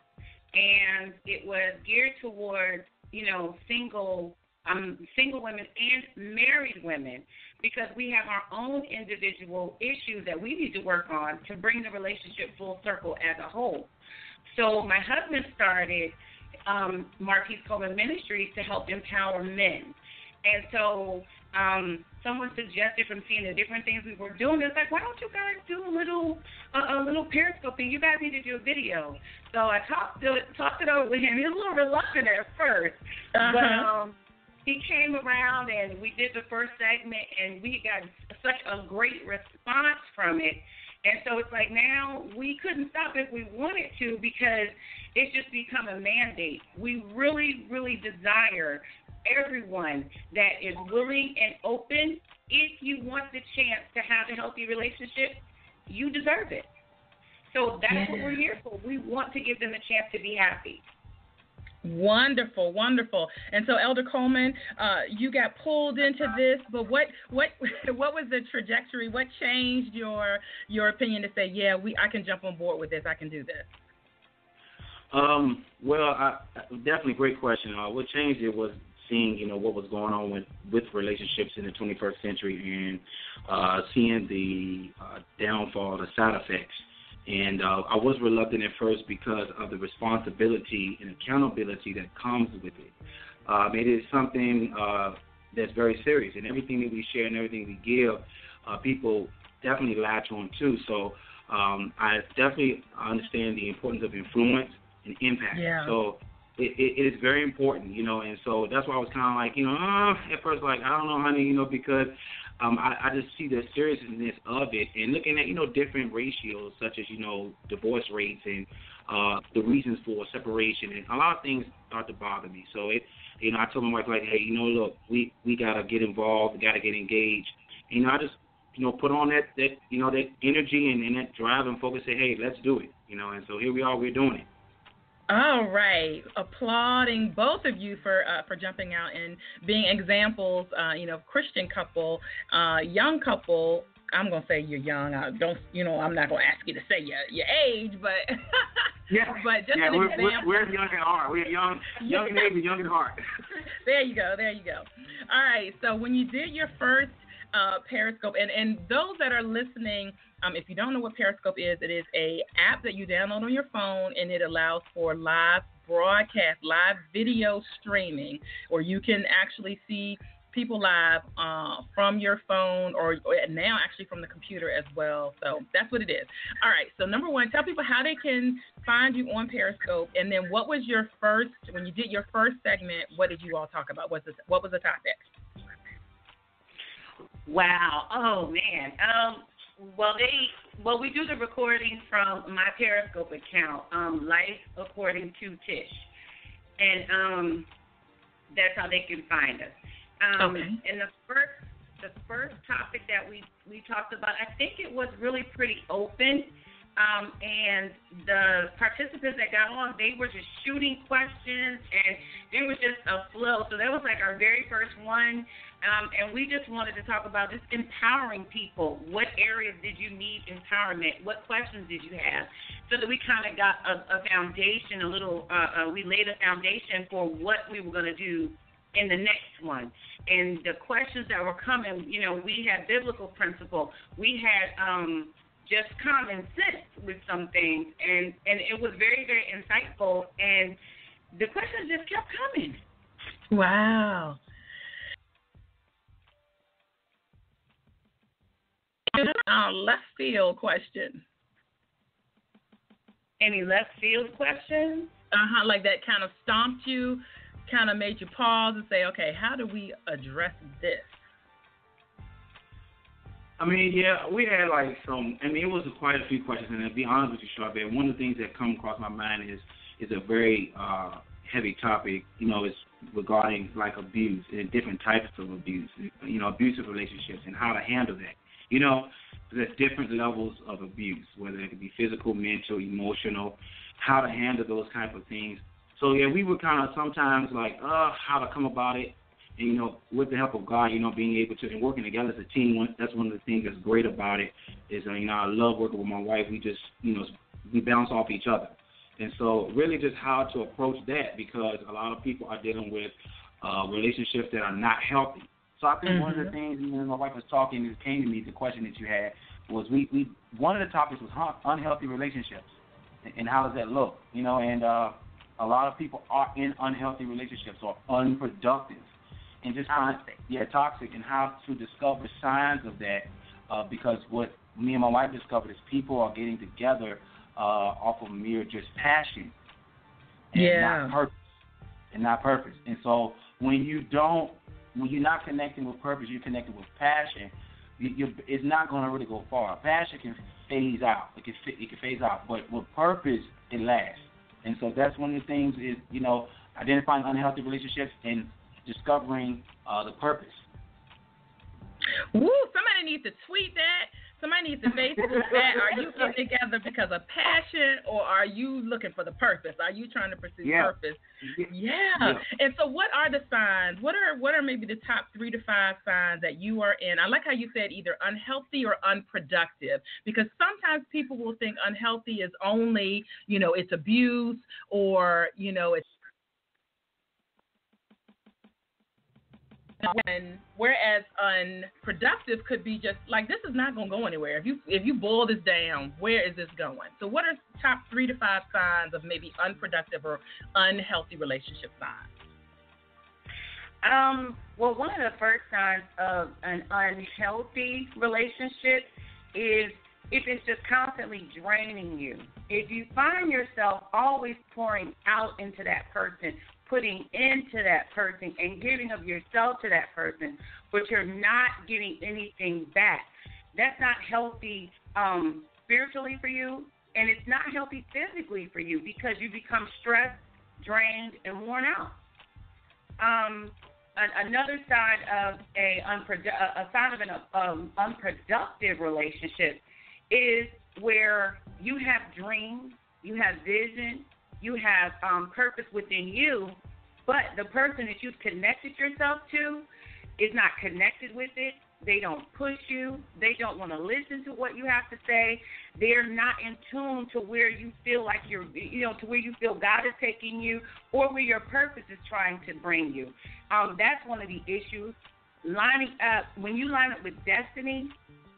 and it was geared towards you know single um, single women and married women because we have our own individual issues that we need to work on to bring the relationship full circle as a whole. So my husband started um, Martise Coleman Ministries to help empower men. And so um, someone suggested from seeing the different things we were doing, it's like, why don't you guys do a little uh, a little periscope thing? You guys need to do a video. So I talked to talked it over with him. He was a little reluctant at 1st uh-huh. but um, he came around and we did the first segment, and we got such a great response from it. And so it's like now we couldn't stop if we wanted to because it's just become a mandate. We really, really desire everyone that is willing and open. If you want the chance to have a healthy relationship, you deserve it. So that's yeah. what we're here for. We want to give them a chance to be happy. Wonderful, wonderful. And so, Elder Coleman, uh, you got pulled into this, but what, what, <laughs> what was the trajectory? What changed your your opinion to say, yeah, we, I can jump on board with this. I can do this. Um, well, I, definitely great question. Uh, what changed it was seeing, you know, what was going on with with relationships in the 21st century and uh, seeing the uh, downfall, the side effects and uh, I was reluctant at first because of the responsibility and accountability that comes with it. Um, it is something uh, that's very serious, and everything that we share and everything we give, uh, people definitely latch on to. So um, I definitely understand the importance of influence and impact. Yeah. So it, it, it is very important, you know, and so that's why I was kind of like, you know, uh, at first, like, I don't know, honey, you know, because um, I, I just see the seriousness of it and looking at you know different ratios such as you know divorce rates and uh, the reasons for separation and a lot of things start to bother me. So it you know I told my wife like hey you know look we we gotta get involved, we gotta get engaged. And, you know I just you know put on that that you know that energy and, and that drive and focus. Say hey let's do it. You know and so here we are we're doing it. All right, applauding both of you for uh, for jumping out and being examples. Uh, you know, Christian couple, uh, young couple. I'm gonna say you're young. I don't, you know, I'm not gonna ask you to say your your age, but <laughs> yeah, but just yeah, an we're, example. We're, we're young at heart. We're young, <laughs> young in age and young at heart. there you go. There you go. All right. So when you did your first uh, Periscope, and and those that are listening um, if you don't know what Periscope is, it is a app that you download on your phone, and it allows for live broadcast, live video streaming, or you can actually see people live uh, from your phone or, or, now actually from the computer as well. So that's what it is. All right. So number one, tell people how they can find you on Periscope, and then what was your first when you did your first segment? What did you all talk about? What's the, what was the topic? Wow. Oh man. Um, well, they well we do the recording from my Periscope account, um, Life According to Tish, and um, that's how they can find us. Um, okay. And the first the first topic that we we talked about, I think it was really pretty open. Um, and the participants that got on, they were just shooting questions, and it was just a flow. So that was like our very first one. Um, and we just wanted to talk about just empowering people. What areas did you need empowerment? What questions did you have? So that we kind of got a, a foundation, a little, uh, uh, we laid a foundation for what we were going to do in the next one. And the questions that were coming, you know, we had biblical principle. We had um, just common sense with some things. And, and it was very, very insightful. And the questions just kept coming. Wow. Uh, left field question. Any left field questions? Uh huh. Like that kind of stomped you, kind of made you pause and say, okay, how do we address this? I mean, yeah, we had like some. I mean, it was quite a few questions, and to be honest with you, Sharpe, one of the things that come across my mind is is a very uh, heavy topic. You know, it's regarding like abuse and different types of abuse. You know, abusive relationships and how to handle that. You know, there's different levels of abuse, whether it could be physical, mental, emotional, how to handle those type of things. So yeah, we were kind of sometimes like, uh, how to come about it, and you know, with the help of God, you know, being able to and working together as a team. That's one of the things that's great about it. Is uh, you know, I love working with my wife. We just you know we bounce off each other. And so, really, just how to approach that because a lot of people are dealing with uh, relationships that are not healthy. So I think mm-hmm. one of the mm-hmm. things when my wife was talking, it came to me the question that you had was we we one of the topics was unhealthy relationships and how does that look, you know, and uh, a lot of people are in unhealthy relationships or unproductive and just toxic. yeah, toxic, and how to discover signs of that. Uh, because what me and my wife discovered is people are getting together uh, off of mere just passion and yeah. not purpose, and not purpose. And so when you don't, when you're not connecting with purpose, you're connecting with passion. You, it's not going to really go far. Passion can phase out. It can it can phase out, but with purpose, it lasts. And so that's one of the things is you know identifying unhealthy relationships and discovering uh, the purpose. Woo! Somebody needs to tweet that. Somebody needs to Facebook that. Are you getting together because of passion, or are you looking for the purpose? Are you trying to pursue yeah. purpose? Yeah. yeah. And so, what are the signs? What are what are maybe the top three to five signs that you are in? I like how you said either unhealthy or unproductive, because sometimes people will think unhealthy is only you know it's abuse or you know it's and whereas unproductive could be just like this is not going to go anywhere. If you if you boil this down, where is this going? So, what are top three to five signs of maybe unproductive or unhealthy relationship signs? Um, well, one of the first signs of an unhealthy relationship is if it's just constantly draining you. If you find yourself always pouring out into that person putting into that person and giving of yourself to that person, but you're not getting anything back. That's not healthy um, spiritually for you, and it's not healthy physically for you because you become stressed, drained, and worn out. Um, another side of a, unprodu- a of an um, unproductive relationship is where you have dreams, you have vision, you have um, purpose within you, but the person that you've connected yourself to is not connected with it. They don't push you. They don't want to listen to what you have to say. They're not in tune to where you feel like you're, you know, to where you feel God is taking you or where your purpose is trying to bring you. Um, that's one of the issues. Lining up, when you line up with destiny,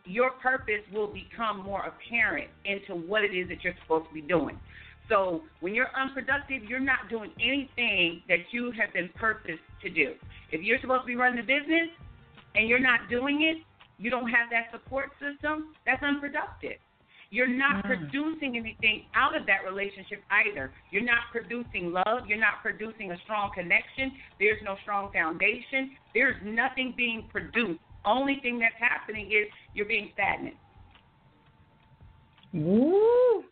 your purpose will become more apparent into what it is that you're supposed to be doing. So when you're unproductive, you're not doing anything that you have been purposed to do. If you're supposed to be running a business and you're not doing it, you don't have that support system, that's unproductive. You're not mm. producing anything out of that relationship either. You're not producing love. You're not producing a strong connection. There's no strong foundation. There's nothing being produced. Only thing that's happening is you're being stagnant. Woo!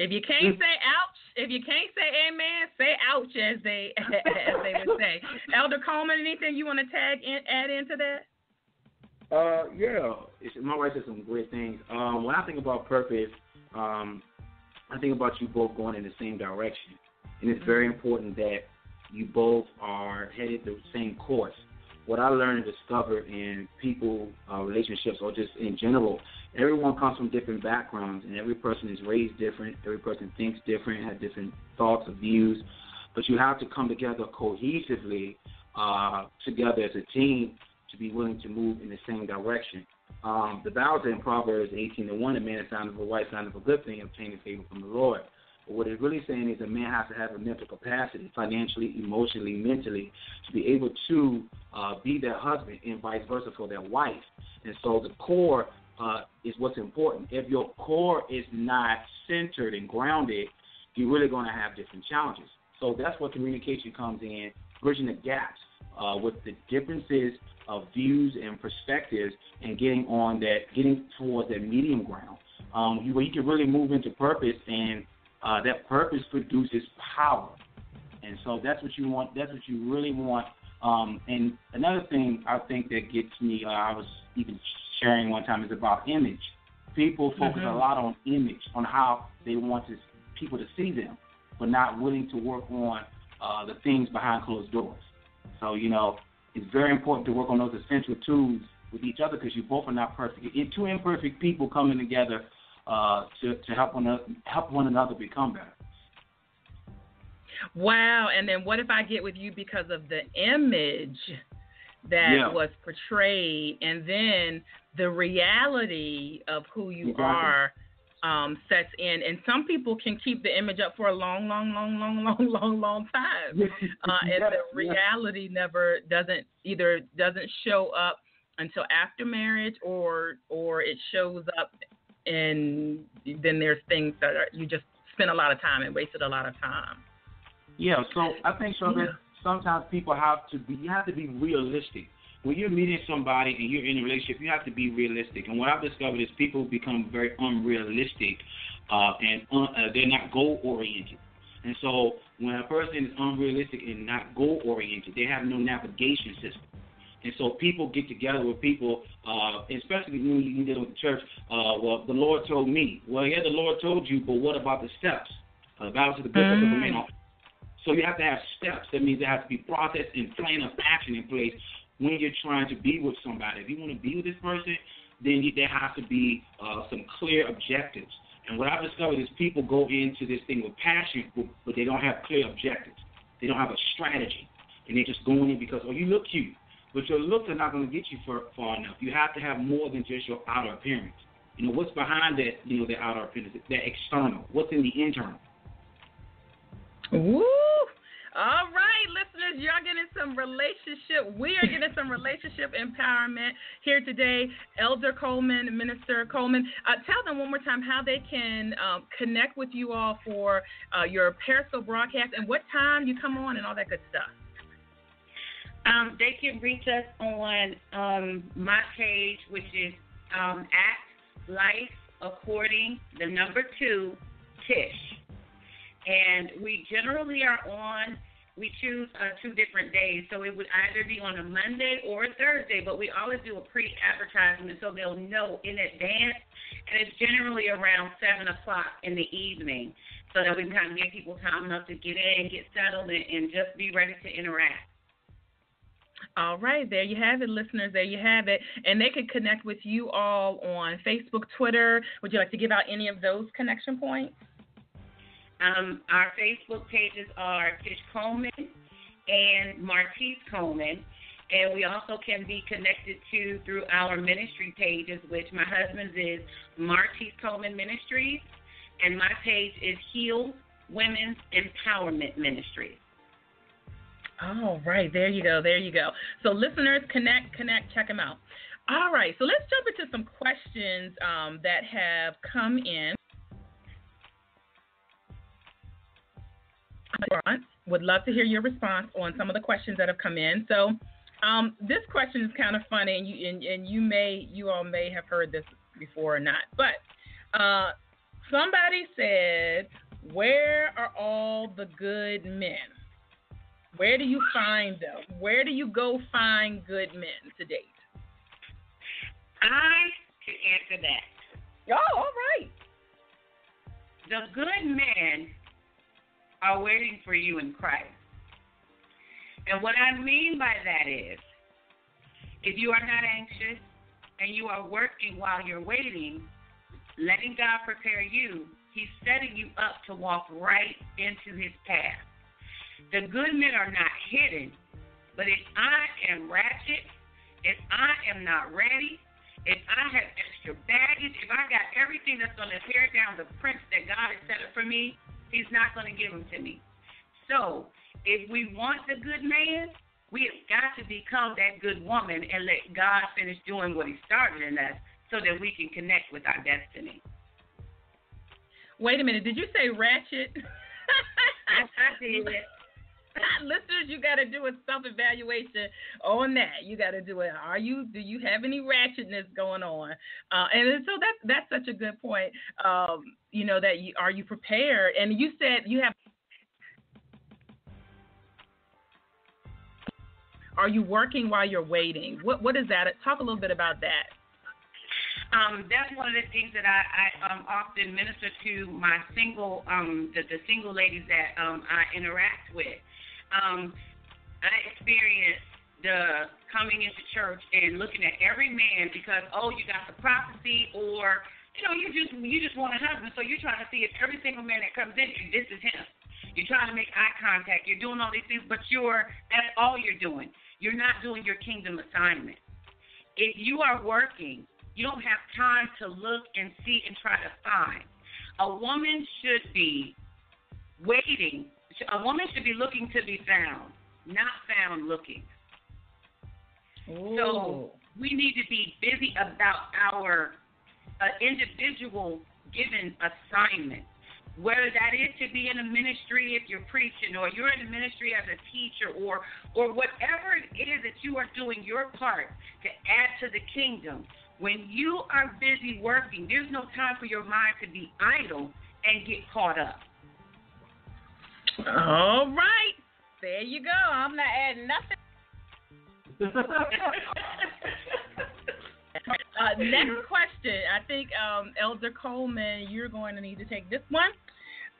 If you can't say ouch, if you can't say amen, say ouch as they <laughs> as they would say. <laughs> Elder Coleman, anything you want to tag in, add into that? Uh, yeah, it's, my wife said some great things. Um, when I think about purpose, um, I think about you both going in the same direction, and it's very important that you both are headed the same course. What I learned and discovered in people, uh, relationships, or just in general, everyone comes from different backgrounds, and every person is raised different. Every person thinks different, has different thoughts or views. But you have to come together cohesively, uh, together as a team, to be willing to move in the same direction. Um, the Bible says in Proverbs 18 to 1, a man is found of a wife, found of a good thing, obtaining favor from the Lord. But what it's really saying is a man has to have a mental capacity, financially, emotionally, mentally, to be able to uh, be their husband and vice versa for their wife. And so the core uh, is what's important. If your core is not centered and grounded, you're really going to have different challenges. So that's where communication comes in, bridging the gaps uh, with the differences of views and perspectives, and getting on that, getting towards that medium ground, um, where you can really move into purpose, and uh, that purpose produces power. And so that's what you want. That's what you really want. Um, and another thing I think that gets me, uh, I was even sharing one time is about image. People focus mm-hmm. a lot on image, on how they want to, people to see them, but not willing to work on uh, the things behind closed doors. So, you know, it's very important to work on those essential tools with each other because you both are not perfect. If two imperfect people coming together, uh, to to help one help one another become better. Wow. And then what if I get with you because of the image that Yeah. was portrayed and then the reality of who you Exactly. are um, sets in? And some people can keep the image up for a long, long, long, long, <laughs> long, long, long time. Uh, and Yeah, the reality never doesn't either doesn't show up until after marriage or or it shows up and then there's things that are, you just spent a lot of time and wasted a lot of time. Yeah, so I think so that sometimes people have to be you have to be realistic. When you're meeting somebody and you're in a relationship, you have to be realistic. And what I've discovered is people become very unrealistic, uh, and un, uh, they're not goal oriented. And so when a person is unrealistic and not goal oriented, they have no navigation system. And so people get together with people, uh, especially when you deal with the church. Uh, well, the Lord told me. Well, yeah, the Lord told you, but what about the steps? Uh, the Bible says the good work of a man so you have to have steps. That means there has to be process and plan of action in place when you're trying to be with somebody. If you want to be with this person, then you, there has to be uh, some clear objectives. And what I've discovered is people go into this thing with passion, but, they don't have clear objectives. They don't have a strategy, and they're just going in because oh, you look cute, but your looks are not going to get you far, far enough. You have to have more than just your outer appearance. You know what's behind that, you know, the outer appearance, that external. What's in the internal? Woo! All right, listeners, y'all getting some relationship. We are getting some relationship empowerment here today. Elder Coleman, Minister Coleman, uh, tell them one more time how they can um, connect with you all for uh, your Periscope broadcast and what time you come on and all that good stuff. Um, they can reach us on um, my page, which is um, at Life According the number two Tish, and we generally are on. We choose uh, two different days, so it would either be on a Monday or a Thursday. But we always do a pre-advertisement so they'll know in advance, and it's generally around seven o'clock in the evening, so that we can kind of give people time enough to get in, get settled, and, and just be ready to interact. All right, there you have it, listeners. There you have it. And they can connect with you all on Facebook, Twitter. Would you like to give out any of those connection points? Um, our Facebook pages are Tish Coleman and Martise Coleman. And we also can be connected to through our ministry pages, which my husband's is Martise Coleman Ministries, and my page is Heal Women's Empowerment Ministries. All right, there you go, there you go. So listeners, connect, connect, check them out. All right, so let's jump into some questions um, that have come in. Would love to hear your response on some of the questions that have come in. So um, this question is kind of funny, and you and, and you may you all may have heard this before or not, but uh, somebody said, "Where are all the good men?" Where do you find them? Where do you go find good men to date? I can answer that. Oh, all right. The good men are waiting for you in Christ. And what I mean by that is, if you are not anxious and you are working while you're waiting, letting God prepare you, He's setting you up to walk right into His path. The good men are not hidden, but if I am ratchet, if I am not ready, if I have extra baggage, if I got everything that's going to tear down the prince that God has set up for me, He's not going to give them to me. So, if we want the good man, we have got to become that good woman and let God finish doing what He started in us so that we can connect with our destiny. Wait a minute. Did you say ratchet? I did. <laughs> Listeners, you got to do a self evaluation on that. You got to do it. Are you? Do you have any ratchetness going on? Uh, and so that's that's such a good point. Um, you know that you are you prepared? And you said you have. Are you working while you're waiting? What what is that? Talk a little bit about that. Um, that's one of the things that I, I um, often minister to my single, um, the, the single ladies that um, I interact with. Um, I experienced the coming into church and looking at every man because oh you got the prophecy or you know, you just you just want a husband, so you're trying to see if every single man that comes in, this is him. You're trying to make eye contact. You're doing all these things, but you're that's all you're doing. You're not doing your kingdom assignment. If you are working, you don't have time to look and see and try to find. A woman should be waiting. A woman should be looking to be found, not found looking. Ooh. So we need to be busy about our uh, individual given assignment. Whether that is to be in a ministry if you're preaching, or you're in a ministry as a teacher, or or whatever it is that you are doing your part to add to the kingdom. When you are busy working, there's no time for your mind to be idle and get caught up. All right. There you go. I'm not adding nothing. <laughs> uh, next question. I think um, Elder Coleman, you're going to need to take this one.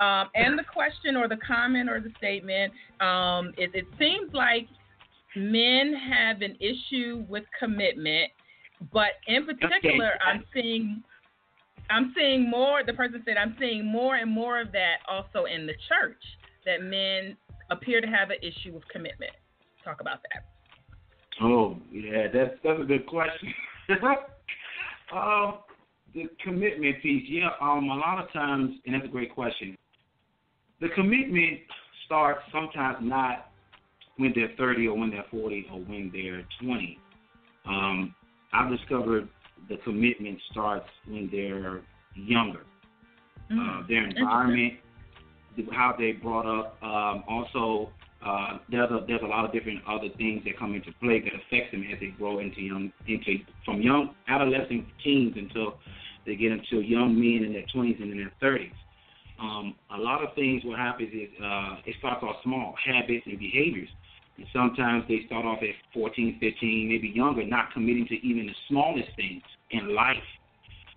Um, and the question or the comment or the statement, um, it, it seems like men have an issue with commitment, but in particular, Okay. I'm seeing, I'm seeing more. The person said, I'm seeing more and more of that also in the church. That men appear to have an issue with commitment. Talk about that. Oh, yeah, that's that's a good question. uh, <laughs> the commitment piece, yeah, um, a lot of times, and that's a great question. The commitment starts sometimes not when they're 30 or when they're 40 or when they're 20. Um, I've discovered the commitment starts when they're younger. Uh, their environment, how they brought up. Um, also, uh, there's a there's a lot of different other things that come into play that affects them as they grow into young into from young adolescent teens until they get into young men in their 20s and in their 30s. Um, a lot of things what happens is uh, it starts off small habits and behaviors. And sometimes they start off at 14, 15, maybe younger, not committing to even the smallest things in life.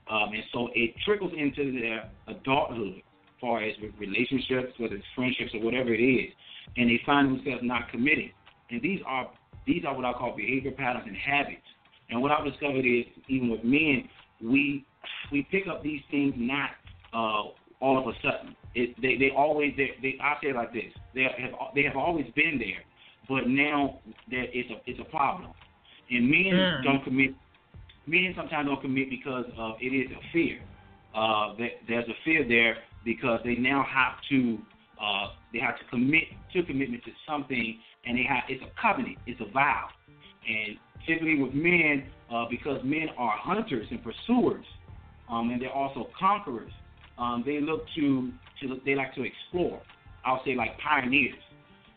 Um, and so it trickles into their adulthood, as far as relationships, whether it's friendships or whatever it is, and they find themselves not committing. And these are these are what I call behavior patterns and habits. And what I've discovered is, even with men, we we pick up these things not uh, all of a sudden. It, they they always they, they I say like this: they have they have always been there, but now that it's a it's a problem. And men Mm. don't commit. Men sometimes don't commit because of it is a fear. Uh, that there's a fear there because they now have to uh, they have to commit to commitment to something, and they have it's a covenant, it's a vow. And typically with men, uh, because men are hunters and pursuers, um, and they're also conquerors, um, they look to, to they like to explore. I'll say like pioneers.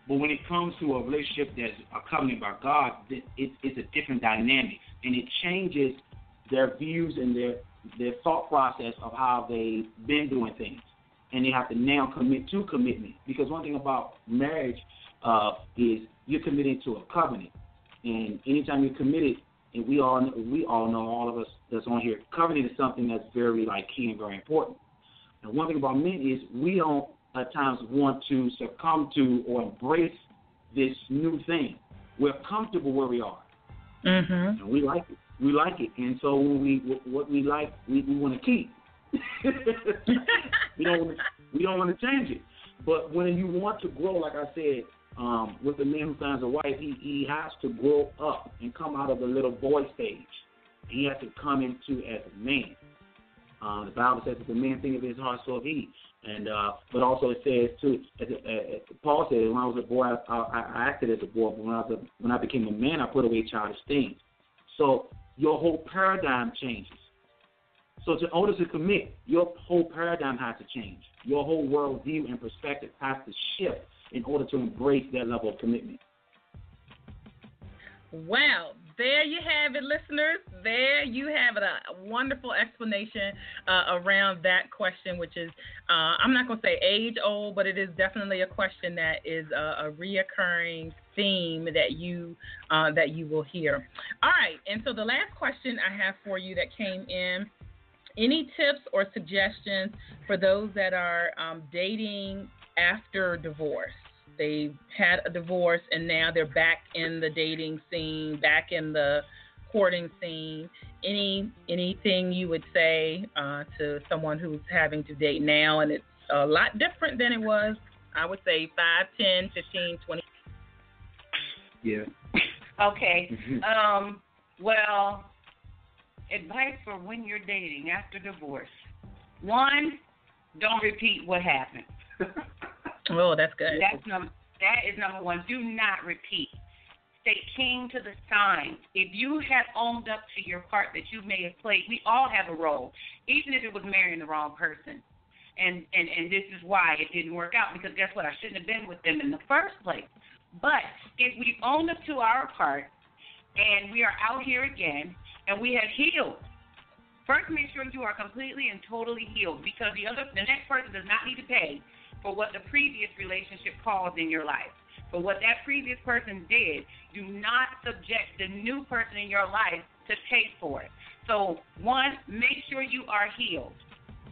But when it comes to a relationship that's a covenant by God, it, it, it's a different dynamic, and it changes their views and their their thought process of how they've been doing things, and they have to now commit to commitment. Because one thing about marriage uh, is you're committing to a covenant, and anytime you're committed, and we all we all know all of us that's on here, covenant is something that's very like key and very important. And one thing about men is we don't at times want to succumb to or embrace this new thing. We're comfortable where we are, Mm-hmm. and we like it. We like it, and so when we what we like, we, we want to keep. <laughs> we don't wanna, we don't want to change it. But when you want to grow, like I said, um, with the man who finds a wife, he he has to grow up and come out of the little boy stage. He has to come into as a man. Uh, the Bible says, "If the man think of his heart, so he." And uh, but also it says too, as, uh, Paul said, when I was a boy, I, I, I acted as a boy, but when I was a, when I became a man, I put away childish things. So your whole paradigm changes. So in order to commit, your whole paradigm has to change. Your whole worldview and perspective has to shift in order to embrace that level of commitment. Wow, there you have it, listeners. There you have it. A wonderful explanation uh, around that question, which is, uh, I'm not going to say age old, but it is definitely a question that is a, a reoccurring theme that you uh, that you will hear. All right, and so the last question I have for you that came in. Any tips or suggestions for those that are um, dating after divorce? They've had a divorce and now they're back in the dating scene, back in the courting scene. Any anything you would say uh, to someone who's having to date now, and it's a lot different than it was. I would say 5, 10, 15, 20. Yeah. Okay. Mhm. Um. Well, advice for when you're dating after divorce. One, don't repeat what happened. <laughs> Oh, that's good. That's number. That is number one. Do not repeat. Stay keen to the signs. If you have owned up to your part that you may have played, we all have a role, even if it was marrying the wrong person. And and and this is why it didn't work out because guess what? I shouldn't have been with them in the first place. But if we own up to our part and we are out here again and we have healed, first make sure you are completely and totally healed because the other the next person does not need to pay for what the previous relationship caused in your life. For what that previous person did, do not subject the new person in your life to pay for it. So, one, make sure you are healed.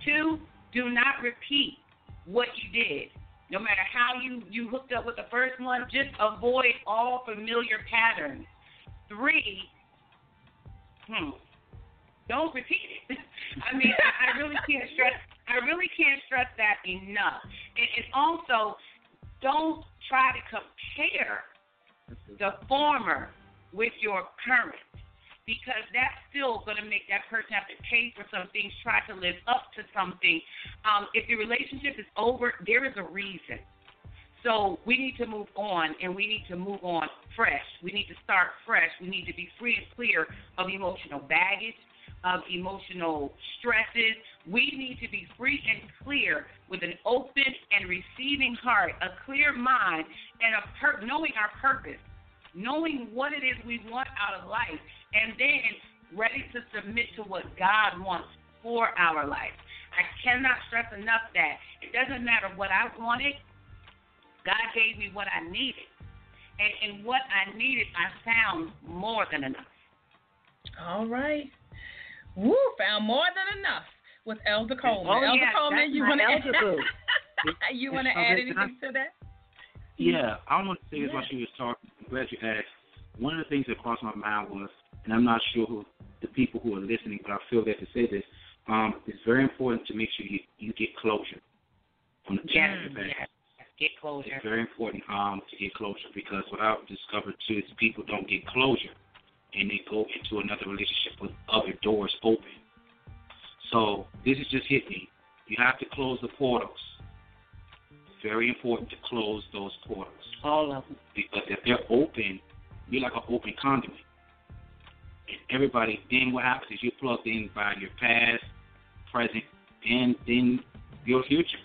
Two, do not repeat what you did. No matter how you, you hooked up with the first one, just avoid all familiar patterns. Three, hmm, don't repeat it. <laughs> I mean, I, I really can't stress. I really can't stress that enough. And, and also, don't try to compare the former with your current because that's still going to make that person have to pay for some things, try to live up to something. Um, if the relationship is over, there is a reason. So we need to move on, and we need to move on fresh. We need to start fresh. We need to be free and clear of emotional baggage, of emotional stresses. We need to be free and clear with an open and receiving heart, a clear mind, and a per- knowing our purpose, knowing what it is we want out of life, and then ready to submit to what God wants for our life. I cannot stress enough that it doesn't matter what I wanted, God gave me what I needed. And, and what I needed, I found more than enough. All right. Woo, found more than enough with Elder Coleman. Oh, Elder yeah, Coleman, you want to elder <laughs> you want to add can I- anything to that? Yeah, I want to say this Yeah. while she was talking. I'm glad you asked. One of the things that crossed my mind was, and I'm not sure who the people who are listening, but I feel that to say this, um, it's very important to make sure you, you get closure on the Yes, things the past. yes. Get closure. It's very important um, to get closure because what I've discovered too is people don't get closure and they go into another relationship with other doors open. So this has just hit me. You have to close the portals. It's very important to close those portals All of them. because if they're open, you're like an open conduit. And everybody, then what happens is you're plugged in by your past, present, and then your future.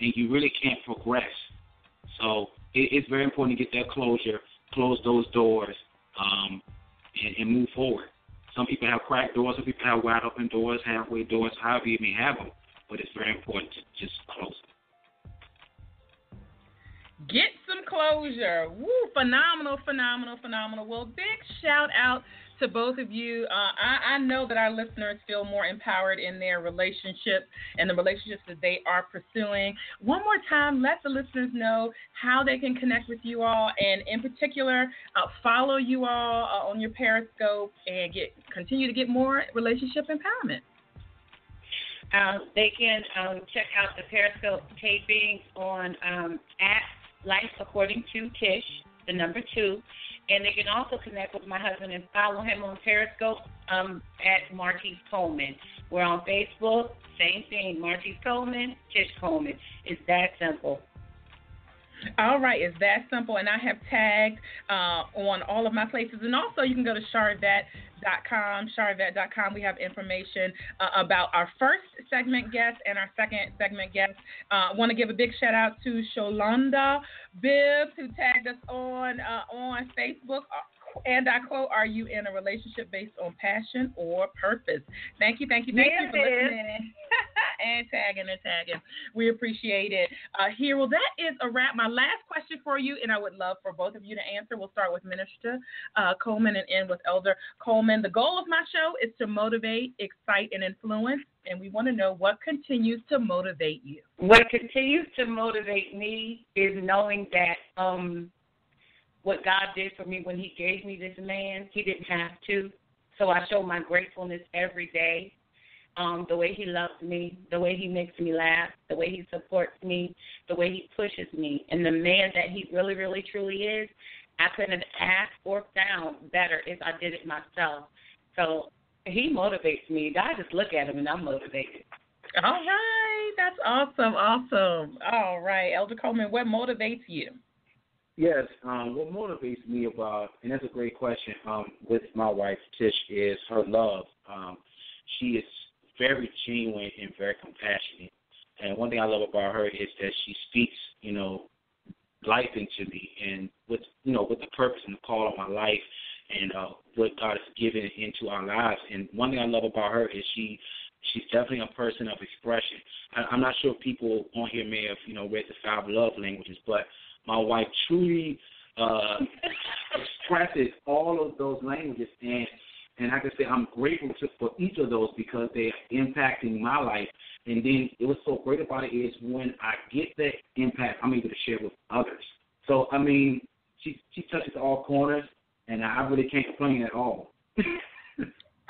And you really can't progress. So it, it's very important to get that closure, close those doors, um, and, and move forward. Some people have cracked doors, some people have wide open doors, halfway doors, however you may have them. But it's very important to just close them. Get some closure. Woo, phenomenal, phenomenal, phenomenal. Well, big shout out to both of you. Uh, I, I know that our listeners feel more empowered in their relationship and the relationships that they are pursuing. One more time, let the listeners know how they can connect with you all, and in particular, uh, follow you all uh, on your Periscope and get continue to get more relationship empowerment. Um, they can um, check out the Periscope tapings on um, at Life According to Tish, the number two, and they can also connect with my husband and follow him on Periscope um, at Martise Coleman. We're on Facebook, same thing, Martise Coleman, Tish Coleman. It's that simple. All right, it's that simple, and I have tagged uh, on all of my places, and also you can go to sharvette.com. Sharvette.com. We have information uh, about our first segment guest and our second segment guest. I uh, want to give a big shout out to Sholanda Bibbs who tagged us on uh, on Facebook. And I quote, Are you in a relationship based on passion or purpose? Thank you, thank you, thank you for There it is. listening and tagging and tagging. We appreciate it. Uh, here, well, that is a wrap. My last question for you, and I would love for both of you to answer. We'll start with Minister uh, Coleman and end with Elder Coleman. The goal of my show is to motivate, excite, and influence. And we want to know what continues to motivate you. What continues to motivate me is knowing that um, what God did for me when He gave me this man, He didn't have to. So I show my gratefulness every day. Um, the way he loves me, the way he makes me laugh, the way he supports me, the way he pushes me, and the man that he really, really, truly is. I couldn't have asked or found better if I did it myself. So he motivates me. I just look at him and I'm motivated. All right, that's awesome, awesome. All right, Elder Coleman, what motivates you? Yes, um, what motivates me about, and that's a great question, um, with my wife Tish is her love. Um, she is very genuine and very compassionate. And one thing I love about her is that she speaks, you know, life into me and with you know, with the purpose and the call of my life and uh what God has given into our lives. And one thing I love about her is she she's definitely a person of expression. I, I'm not sure if people on here may have, you know, read the five love languages, but my wife truly uh <laughs> expresses all of those languages and and I can say I'm grateful to, for each of those because they're impacting my life. And then it was so great about it is when I get that impact, I'm able to share with others. So I mean, she she touches all corners, and I really can't complain at all. <laughs>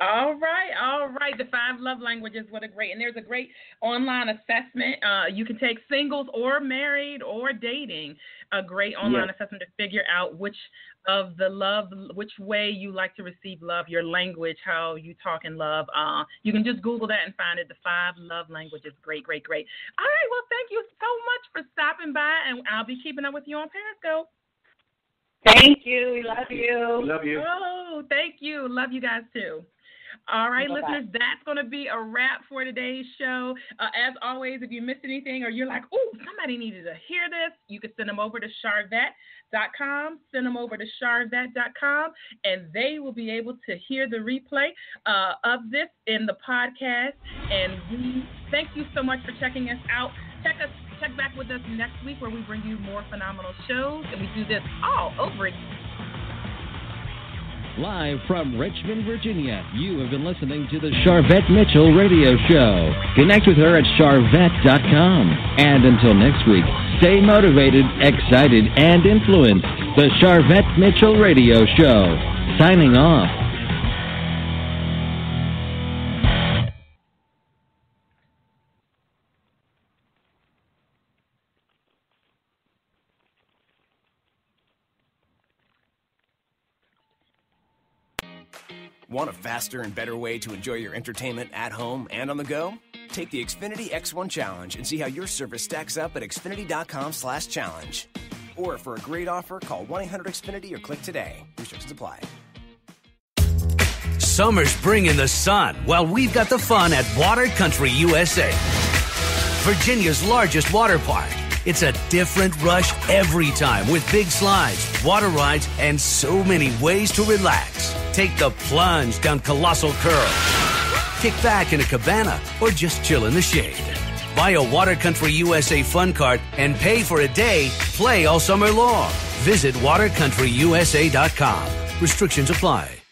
All right, all right. The five love languages. What a great and there's a great online assessment. Uh, you can take singles or married or dating. A great online Yes. assessment to figure out which of the love, which way you like to receive love, your language, how you talk in love. Uh, you can just Google that and find it. The five love languages. Great, great, great. All right. Well, thank you so much for stopping by, and I'll be keeping up with you on Periscope. Thank you. We love you. Love you. Oh, thank you. Love you guys too. All right, Bye-bye. listeners, that's going to be a wrap for today's show. Uh, as always, if you missed anything or you're like, oh, somebody needed to hear this, you can send them over to sharvette.com. Send them over to sharvette.com, and they will be able to hear the replay uh, of this in the podcast. And we thank you so much for checking us out. Check us. Check back with us next week where we bring you more phenomenal shows, and we do this all over again. Live from Richmond, Virginia, you have been listening to the Sharvette Mitchell Radio Show. Connect with her at sharvette.com. And until next week, stay motivated, excited, and influenced. The Sharvette Mitchell Radio Show. Signing off. Want a faster and better way to enjoy your entertainment at home and on the go? Take the Xfinity X1 Challenge and see how your service stacks up at xfinity.com slash challenge. Or for a great offer, call 1-800-XFINITY or click today. Restrictions apply. Summer's bringing the sun while we've got the fun at Water Country USA. Virginia's largest water park. It's a different rush every time with big slides, water rides, and so many ways to relax. Take the plunge down Colossal Curl. Kick back in a cabana or just chill in the shade. Buy a Water Country USA fun card and pay for a day, play all summer long. Visit watercountryusa.com. Restrictions apply.